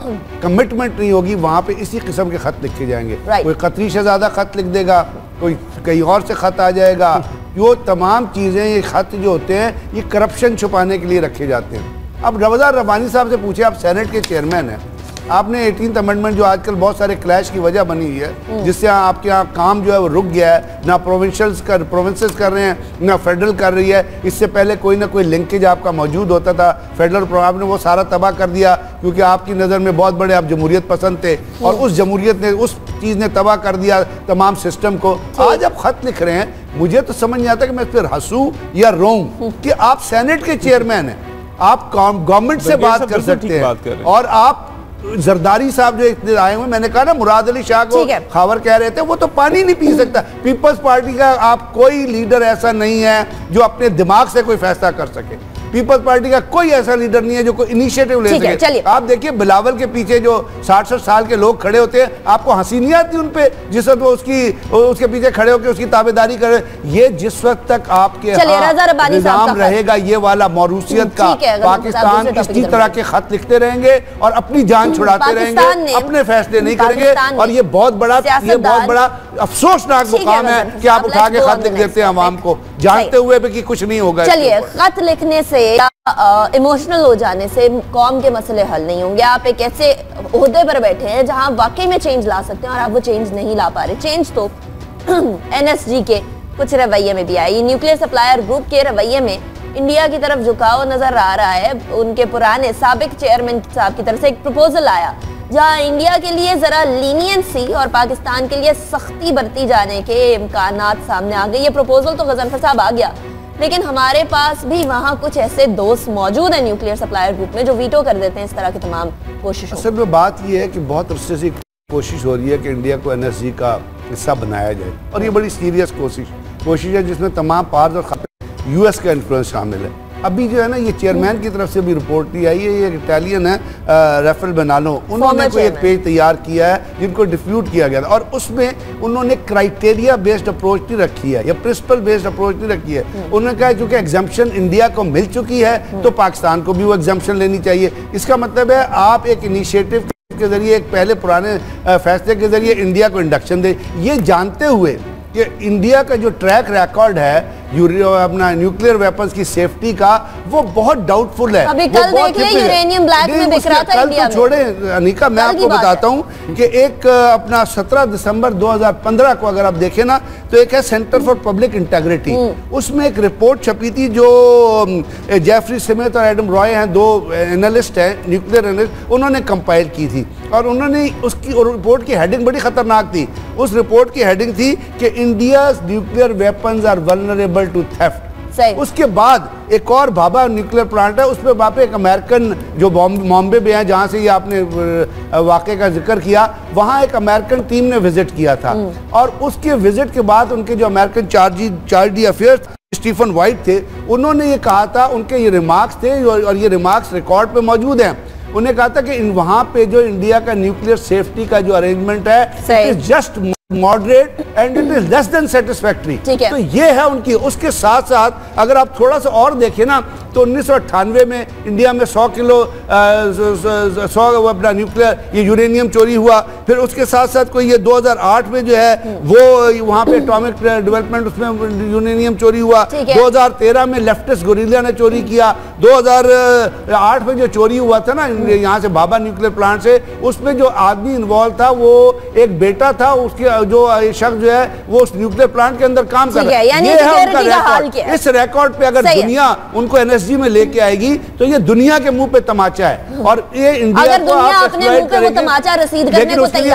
कमिटमेंट नहीं होगी वहाँ पे इसी किस्म के खत लिखे जाएँगे। Right. कोई कतरी से ज़्यादा खत लिख देगा कोई कहीं और से खत आ जाएगा। वो तमाम चीज़ें ये ख़त जो होते हैं ये करप्शन छुपाने के लिए रखे जाते हैं। अब रवजा रबानी साहब से पूछे आप सेनेट के चेयरमैन हैं। आपने एटीन अमेंडमेंट जो आजकल बहुत सारे क्लैश की वजह बनी हुई है हम्म। जिससे आपके यहाँ काम जो है वो रुक गया है। ना प्रोविंशल्स कर प्रोविंसेस कर रहे हैं ना फेडरल कर रही है। इससे पहले कोई ना कोई लिंकेज आपका मौजूद होता था। फेडरल प्रोग्राम ने वो सारा तबाह कर दिया क्योंकि आपकी नज़र में बहुत बड़े आप जमहूरियत पसंद थे। और हम्म। उस जमहूरियत ने उस चीज़ ने तबाह कर दिया तमाम सिस्टम को। आज आप ख़त लिख रहे हैं मुझे तो समझ नहीं आता कि मैं फिर हंसू या रोऊं हम्म। कि आप सेनेट के चेयरमैन हैं। आप गवर्नमेंट से बात कर सकते हैं। और आप जरदारी साहब जो इतने आए हुए मैंने कहा ना मुराद अली शाह को खावर कह रहे थे वो तो पानी नहीं पी सकता। पीपल्स पार्टी का आप कोई लीडर ऐसा नहीं है जो अपने दिमाग से कोई फैसला कर सके। पीपल्स पार्टी का कोई ऐसा लीडर नहीं है जो कोई इनिशिएटिव ले सके। आप देखिए बिलावल के पीछे जो साठ साठ साल के लोग खड़े होते हैं आपको हँसी नहीं आती उन पे जिस वक्त वो उसकी उसके पीछे खड़े होकर उसकी ताबेदारी करे ये जिस वक्त तक आपके निज़ाम रहेगा ये वाला मौरूसियत का पाकिस्तान इसी तरह के खत लिखते रहेंगे और अपनी जान छुड़ाते रहेंगे अपने फैसले नहीं करेंगे और ये बहुत बड़ा ये बहुत बड़ा अफसोसनाक मुकाम है कि आप उठा के खत लिख देते हैं आवाम को। जानते हुए भी कि कुछ नहीं होगा चलिए खत लिखने से इमोशनल हो जाने से कौम के मसले हल नहीं होंगे। आप एक ऐसे अहदे पर बैठे हैं जहाँ वाकई में चेंज ला सकते हैं और आप वो चेंज नहीं ला पा रहे। चेंज तो एनएसजी के कुछ रवैये में भी आई न्यूक्लियर सप्लायर ग्रुप के रवैये में इंडिया की तरफ़ झुकाव नज़र आ रहा है। उनके पुराने सबक चेयरमैन साहब की तरफ़ से एक प्रपोजल आया, जहाँ इंडिया के लिए जरा लीनियंसी और पाकिस्तान के लिए सख्ती बरती जाने के इम्कान सामने आ गए ये प्रपोजल तो गजनफर साहब आ गया। लेकिन हमारे पास भी वहाँ कुछ ऐसे दोस्त मौजूद हैं न्यूक्लियर सप्लायर ग्रुप में जो वीटो कर देते हैं इस तरह की तमाम कोशिश असल में बात यह है कि बहुत अरसे से कोशिश हो रही है कि इंडिया को एनर्जी का हिस्सा बनाया जाए। और ये बड़ी सीरियस कोशिश कोशिश है जिसमें तमाम पार्ट और यूएस का इन्फ्लुएंस शामिल है। अभी जो है ना ये चेयरमैन की तरफ़ से भी रिपोर्ट दी आई है ये इटालियन है रेफल बनालो उन्होंने कोई एक पेज तैयार किया है जिनको डिफ्यूट किया गया था। और उसमें उन्होंने क्राइटेरिया बेस्ड अप्रोच नहीं रखी है या प्रिंसिपल बेस्ड अप्रोच नहीं रखी है। हम्म। उन्होंने कहा क्योंकि एग्जामेशन इंडिया को मिल चुकी है हम्म। तो पाकिस्तान को भी वो एग्जामेशन लेनी चाहिए। इसका मतलब है आप एक इनिशिएटिव के ज़रिए एक पहले पुराने फैसले के ज़रिए इंडिया को इंडक्शन दे। ये जानते हुए कि इंडिया का जो ट्रैक रिकॉर्ड है अपना न्यूक्लियर वेपन्स की सेफ्टी का वो बहुत डाउटफुल है। अभी कल देख यूरेनियम ब्लैक में बिक रहा था कल तो छोड़े अनिका मैं आपको बताता हूँ कि एक अपना 17 दिसंबर 2015 को अगर आप देखें ना तो एक है सेंटर फॉर पब्लिक इंटेग्रिटी उसमें एक रिपोर्ट छपी थी जो जेफरी सिमेत और एडम रॉय हैं दो एनालिस्ट हैं न्यूक्लियर एनालिस्ट उन्होंने कंपाइल की थी। और उन्होंने उसकी रिपोर्ट की हेडिंग बड़ी खतरनाक थी। उस रिपोर्ट की हेडिंग थी कि India nuclear weapons are vulnerable to theft उसके बाद एक और बाबा न्यूक्लियर प्लांट है उसमें वहाँ पे एक अमेरिकन जो बॉम्बे में है जहाँ से ये आपने वाक़े का ज़िक्र किया वहाँ एक अमेरिकन टीम ने विज़िट किया था। हम्म। और उसके विज़िट के बाद उनके जो American charge charge affairs Stephen White थे उन्होंने ये कहा था उनके ये रिमार्क्स थे और ये रिमार्क्स रिकॉर्ड पे मौजूद हैं। उन्हें कहा था कि वहाँ पे जो इंडिया का न्यूक्लियर सेफ्टी का जो अरेंजमेंट है just moderate and it is less than satisfactory तो ये है उनकी। उसके साथ साथ अगर आप थोड़ा सा और देखें ना तो उन्नीस में इंडिया में 100 किलो सौ अपना न्यूक्लियर ये यूरेनियम चोरी हुआ। फिर उसके साथ साथ कोई ये 2008 में जो है वो वहाँ पे एटॉमिक डेवलपमेंट उसमें यूरेनियम चोरी हुआ। 2013 में लेफ्टिस्ट गोरिल्ला ने चोरी किया। 2008 में जो चोरी हुआ था ना यहाँ से बाबा न्यूक्लियर प्लांट से उसमें जो आदमी इन्वॉल्व था वो एक बेटा था उसके जो शख्स जो है वो उस न्यूक्लियर प्लांट के अंदर काम कर रहा है। ये है उनका रिकॉर्ड इस रिकॉर्ड पे अगर दुनिया उनको एनएसजी में लेके आएगी तो ये दुनिया के मुँह पे तमाचा है। और ये इंडिया को आप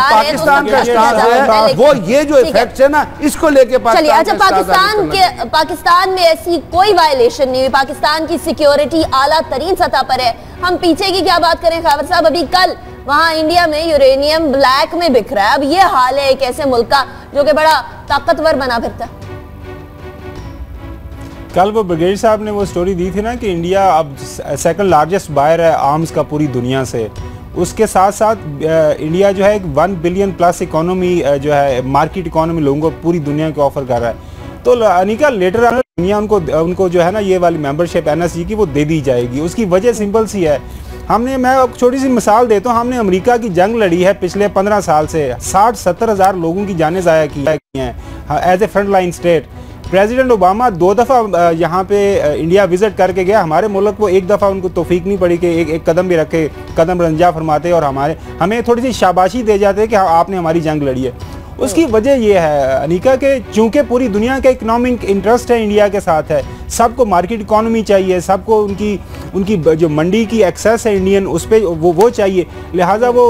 पाकिस्तान का है? वो ये जो इफ़ेक्ट है। ना इसको लेके अच्छा पाकिस्तान के पाकिस्तान में ऐसी कोई वायलेशन नहीं हुई। पाकिस्तान की सिक्योरिटी आला तरीन सतह पर है। हम पीछे की क्या बात करें खबर साहब? अभी कल वहाँ इंडिया में यूरेनियम ब्लैक में बिक रहा है। अब ये हाल है, एक ऐसे मुल्क का, जो कि बड़ा ताकतवर बना फिरता है। कल वो ब्रिगेड साहब ने वो स्टोरी दी थी ना कि इंडिया अब सेकंड लार्जेस्ट बायर है आर्म्स का पूरी दुनिया से। उसके साथ साथ इंडिया जो है एक वन बिलियन प्लस इकोनॉमी जो है मार्केट इकोनॉमी लोगों को पूरी दुनिया को ऑफ़र कर रहा है। तो अनिका लेटर दुनिया उनको उनको जो है ना ये वाली मेंबरशिप एन की वो दे दी जाएगी। उसकी वजह सिंपल सी है हमने मैं छोटी सी मिसाल देता हूँ हमने अमेरिका की जंग लड़ी है पिछले पंद्रह साल से। साठ सत्तर हज़ार लोगों की जाने ज़ाया की हैं। As a front line state president Obama दो दफ़ा यहाँ पे इंडिया विज़िट करके गया। हमारे मुल्क को एक दफ़ा उनको तोफीक नहीं पड़ी कि एक एक कदम भी रखे कदम रंजा फरमाते और हमारे हमें थोड़ी सी शाबाशी दे जाते कि हाँ, आपने हमारी जंग लड़ी है। उसकी वजह यह है, अनिका, के चूँकि पूरी दुनिया का इकोनॉमिक इंटरेस्ट है इंडिया के साथ है, सबको मार्केट इकोनॉमी चाहिए, सबको उनकी उनकी जो मंडी की एक्सेस है इंडियन उस पर वो वो चाहिए। लिहाजा वो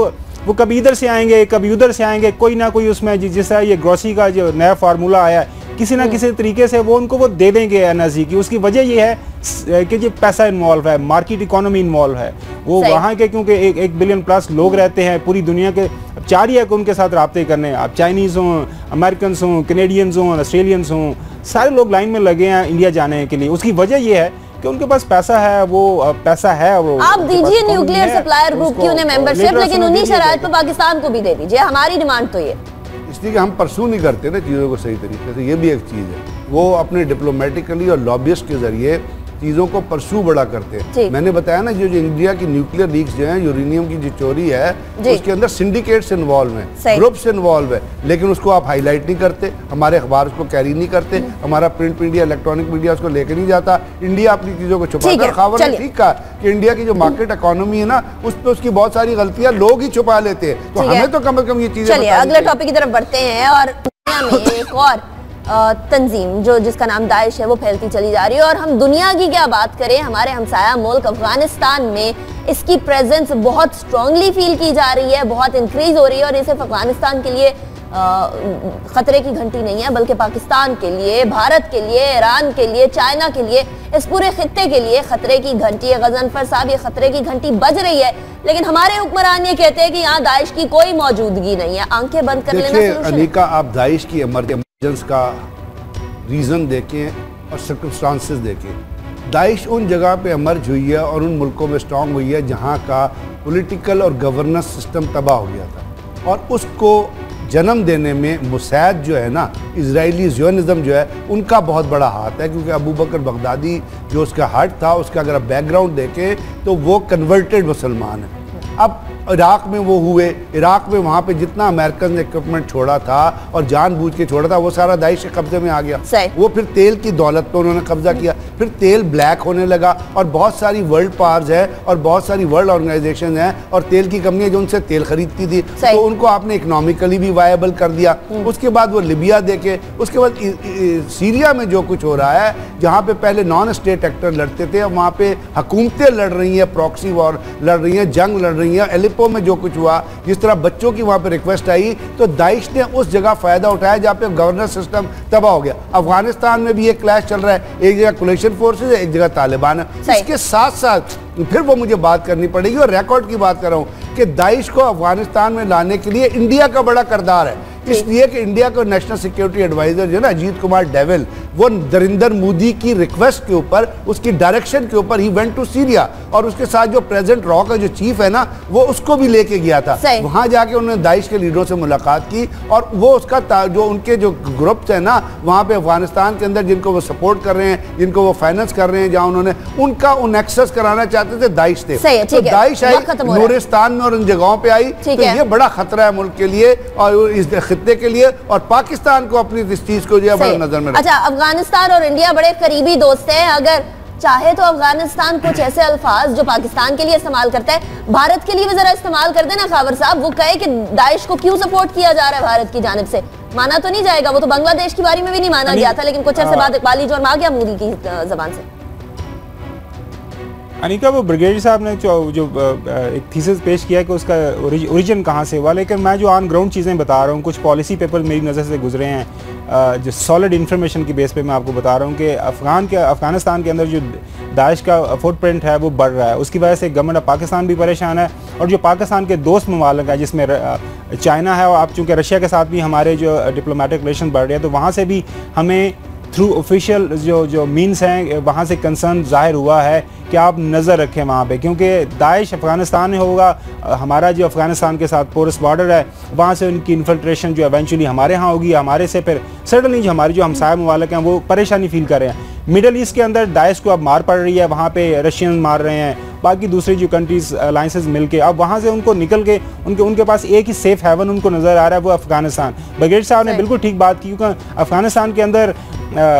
वो कभी इधर से आएँगे कभी उधर से आएँगे कोई ना कोई उसमें जिस तरह ये ग्रोसी का जो नया फार्मूला आया है किसी ना हम्म। किसी तरीके से वो उनको वो दे देंगे एनर्जी की। उसकी वजह ये है कि जो पैसा इन्वॉल्व है मार्केट इकोनॉमी इन्वॉल्व है वो वहाँ के क्योंकि एक एक बिलियन प्लस लोग रहते हैं पूरी दुनिया के अब चार ही है कि उनके साथ रबते करने आप चाइनीज़ हों अमेरिकन हों कनेडियंस हों ऑस्ट्रेलियंस हों सारे लोग लाइन में लगे हैं इंडिया जाने के लिए। उसकी वजह यह है कि उनके पास पैसा है वो पैसा है वो आप दीजिए न्यूक्लियर सप्लायर ग्रुप की उन्हें मेंबरशिप लेकिन उन्हीं शराब पर पाकिस्तान को भी दे दीजिए हमारी डिमांड तो ये। इसलिए हम परसू नहीं करते ना चीज़ों को सही तरीके से ये भी एक चीज़ है। वो अपने डिप्लोमेटिकली और लॉबिस्ट के ज़रिए चीज़ों को परसू बड़ा करते हैं। मैंने बताया ना जो जो इंडिया की न्यूक्लियर लीक्स जो है यूरेनियम की जो चोरी है उसके अंदर सिंडिकेट्स इन्वॉल्व हैं ग्रुप्स इन्वॉल्व है लेकिन उसको आप हाईलाइट नहीं करते हमारे अखबार उसको कैरी नहीं करते हम्म। हमारा प्रिंट मीडिया इलेक्ट्रॉनिक मीडिया उसको लेकर नहीं जाता। इंडिया अपनी चीज़ों को छुपा कर खबर है ठीक कहा कि इंडिया की जो मार्केट इकोनॉमी है ना उस पर उसकी बहुत सारी गलतियाँ लोग ही छुपा लेते हैं। तो हमें तो कम अज कम ये चीज़ें अगले टॉपिक की तरफ़ बढ़ते हैं और एक और तंजीम, जो जिसका नाम दाइश है, वो फैलती चली जा रही है। और हम दुनिया की क्या बात करें, हमारे हमसाया मुल्क अफ़गानिस्तान में इसकी प्रेजेंस बहुत स्ट्रांगली फील की जा रही है, बहुत इंक्रीज हो रही है और ये सिर्फ़ अफ़गानिस्तान के लिए ख़तरे की घंटी नहीं है बल्कि पाकिस्तान के लिए भारत के लिए ईरान के लिए चाइना के लिए इस पूरे खत्े के लिए ख़तरे की घंटी है। गजनफर साहब ये ख़तरे की घंटी बज रही है लेकिन हमारे हुक्मरान ये कहते हैं कि यहाँ दाइश की कोई मौजूदगी नहीं है। आँखें बंद कर लेना अनिका आप दाइश की एमरजेंस का रीज़न देखें और सर्कमस्टांसेस देखें। दाइश उन जगह पे एमर्ज हुई है और उन मुल्कों में स्ट्रॉन्ग हुई है जहाँ का पॉलिटिकल और गवर्नेंस सिस्टम तबाह हो गया था। और उसको जन्म देने में मुसैद जो है ना इसराइली जोनिज़म जो है, उनका बहुत बड़ा हाथ है, क्योंकि अबू बकर बगदादी जो उसका हार्ट था, उसका अगर आप बैकग्राउंड देखें तो वो कन्वर्टेड मुसलमान है। अब इराक में वो हुए इराक में वहाँ पे जितना अमेरिकन ने इक्विपमेंट छोड़ा था और जानबूझ के छोड़ा था वो सारा दाइश के कब्जे में आ गया। वो फिर तेल की दौलत पर उन्होंने कब्जा किया। फिर तेल ब्लैक होने लगा और बहुत सारी वर्ल्ड पावर्स है और बहुत सारी वर्ल्ड ऑर्गेनाइजेशन है और तेल की कंपनियाँ जो उनसे तेल खरीदती थी। तो उनको आपने इकोनॉमिकली भी वायबल कर दिया। हम्म। उसके बाद वो लिबिया देखे। उसके बाद सीरिया में जो कुछ हो रहा है जहाँ पे पहले नॉन स्टेट एक्टर लड़ते थे वहाँ पे हकूमतें लड़ रही हैं प्रॉक्सी वॉर लड़ रही हैं जंग लड़ रही हैं एलिपो में जो कुछ हुआ जिस तरह बच्चों की वहाँ पर रिक्वेस्ट आई तो दाइश ने उस जगह फ़ायदा उठाया जहाँ पे गवर्नर सिस्टम तबाह हो गया। अफ़गानिस्तान में भी एक क्लैश चल रहा है। एक जगह कुलेशन फोर्सेज है एक जगह तालिबान है। इसके साथ साथ फिर वो मुझे बात करनी पड़ेगी और रिकॉर्ड की बात कर रहा हूँ कि दाइश को अफ़गानिस्तान में लाने के लिए इंडिया का बड़ा करदार है। इसलिए कि इंडिया को नेशनल सिक्योरिटी एडवाइजर जो है ना अजीत कुमार डेविल वो नरेंद्र मोदी की रिक्वेस्ट के ऊपर उसकी डायरेक्शन के ऊपर ही वेंट टू सीरिया और उसके साथ जो प्रेजेंट रॉ का जो चीफ है ना वो उसको भी लेके गया था। वहाँ जाके उन्होंने दाइश के लीडरों से मुलाकात की और वो उसका जो उनके जो ग्रुप्स है ना वहाँ पे अफ़गानिस्तान के अंदर जिनको वो सपोर्ट कर रहे हैं जिनको वो फाइनेंस कर रहे हैं जहाँ उन्होंने उनका उन एक्सेस कराना चाहते थे दाइश थे तो दाइश आई नूरिस्तान में और उन जगहों पर आई तो ये बड़ा खतरा है मुल्क के लिए और इस खत्े के लिए और पाकिस्तान को अपनी इस चीज़ को जो है बड़ा नज़र में अच्छा अफ़गानिस्तान और इंडिया बड़े करीबी दोस्त हैं। अगर चाहे तो अफ़गानिस्तान कुछ ऐसे अल्फाज जो पाकिस्तान के लिए इस्तेमाल करता है। भारत के लिए भी जरा इस्तेमाल कर देना खाबर साहब। वो कहे कि दाइश को क्यों सपोर्ट किया जा रहा है भारत की जानब से? माना तो नहीं जाएगा। वो तो बांग्लादेश की बारी में भी नहीं माना गया था लेकिन कुछ ऐसे बात इकबाली जो आ गया मोदी की जबान से। अनिका, वो ब्रिगेड साहब ने जो जो एक थीसिस पेश किया कि उसका ओरिजिन कहाँ से हुआ, लेकिन मैं जो ऑन ग्राउंड चीज़ें बता रहा हूँ, कुछ पॉलिसी पेपर मेरी नज़र से गुजरे हैं जो सॉलिड इन्फॉर्मेशन की बेस पे मैं आपको बता रहा हूँ कि अफ़गान के, अफ़गानिस्तान के अंदर जो दाइश का फुटप्रिंट है, वो बढ़ रहा है। उसकी वजह से गवर्नमेंट ऑफ़ पाकिस्तान भी परेशान है और जो पाकिस्तान के दोस्त ममालक हैं, जिसमें चाइना है और आप चूँकि रशिया के साथ भी हमारे जो डिप्लोमेटिक रिलेशन बढ़ रहे हैं तो वहाँ से भी हमें थ्रू ऑफिशियल जो जो मीन्स हैं, वहाँ से कंसर्न ज़ाहिर हुआ है कि आप नज़र रखें वहाँ पे? क्योंकि दाइश अफ़गानिस्तान में होगा हमारा जो अफ़गानिस्तान के साथ पोरस बॉर्डर है वहाँ से उनकी इन्फिल्ट्रेशन जो एवेंचुअली हमारे यहाँ होगी हमारे से फिर सडनली जो हमारे जो हमसाय ममालक हैं वो परेशानी फील कर रहे हैं। मिडल ईस्ट के अंदर दाइश को अब मार पड़ रही है वहाँ पे रशियन मार रहे हैं बाकी दूसरी जो कंट्रीज़ अलाइंसेज मिल के अब वहाँ से उनको निकल के उनके उनके पास एक ही सेफ़ हेवन उनको नज़र आ रहा है वो अफ़गानिस्तान। बगेट साहब ने बिल्कुल ठीक बात की क्योंकि अफ़गानिस्तान के अंदर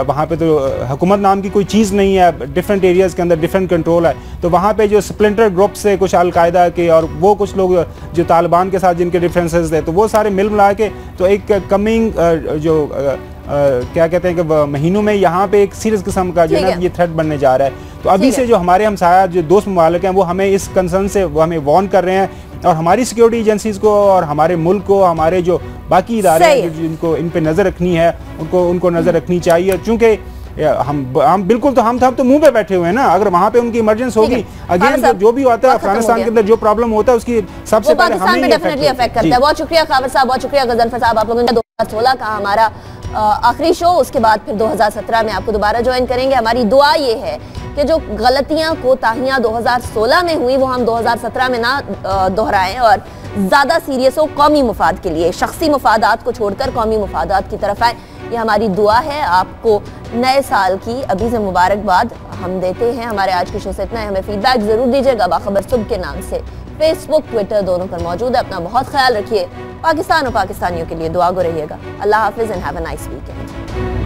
वहाँ पे तो हुकूमत नाम की कोई चीज़ नहीं है डिफरेंट एरियाज़ के अंदर डिफरेंट कंट्रोल है। तो वहाँ पे जो स्प्लिंटर ग्रुप से कुछ अलकायदा के और वो कुछ लोग जो तालिबान के साथ जिनके डिफरेंसेस थे तो वो सारे मिल मिला के तो एक कमिंग जो क्या कहते हैं कि महीनों में यहाँ पे एक सीरियस किस्म का जो है ना ये थ्रेट बनने जा रहा है। तो अभी से जो हमारे हम जो दोस्त ममालक हैं वो हमें इस कंसर्न से वो हमें वॉर्न कर रहे हैं और हमारी सिक्योरिटी एजेंसीज को और हमारे मुल्क को हमारे जो बाकी इदारे हैं जिनको इन पे नज़र रखनी है उनको उनको नज़र रखनी चाहिए। चूँकि हम हम बिल्कुल तो हम तो तो मुँह पे बैठे हुए हैं ना। अगर वहाँ पे उनकी इमरजेंसी होगी अगेन जो, जो भी होता है अफ़गानिस्तान के अंदर जो प्रॉब्लम होता है उसकी सबसे पहले हमें डेफिनेटली अफेक्ट करता है। बहुत शुक्रिया खाबर साहब बहुत शुक्रिया गजनफर साहब आप लोगों ने दो हज़ार सोलह का हमारा आखिरी शो उसके बाद फिर 2017 में आपको दोबारा ज्वाइन करेंगे। हमारी दुआ ये है कि जो गलतियाँ कोताहियाँ 2016 में हुई वो हम 2017 में ना दोहराएँ और ज़्यादा सीरियस हो कौमी मुफाद के लिए। शख्सी मफादात को छोड़कर कौमी मफादात की तरफ़ आए। ये हमारी दुआ है। आपको नए साल की अभी से मुबारकबाद हम देते हैं। हमारे आज के शो से इतना है। हमें फीडबैक ज़रूर दीजिएगा बाखबर सुबह के नाम से। फेसबुक ट्विटर दोनों पर मौजूद है। अपना बहुत ख्याल रखिए। पाकिस्तान और पाकिस्तानियों के लिए दुआ गो रहिएगा। अल्लाह हाफिज़ and have a nice weekend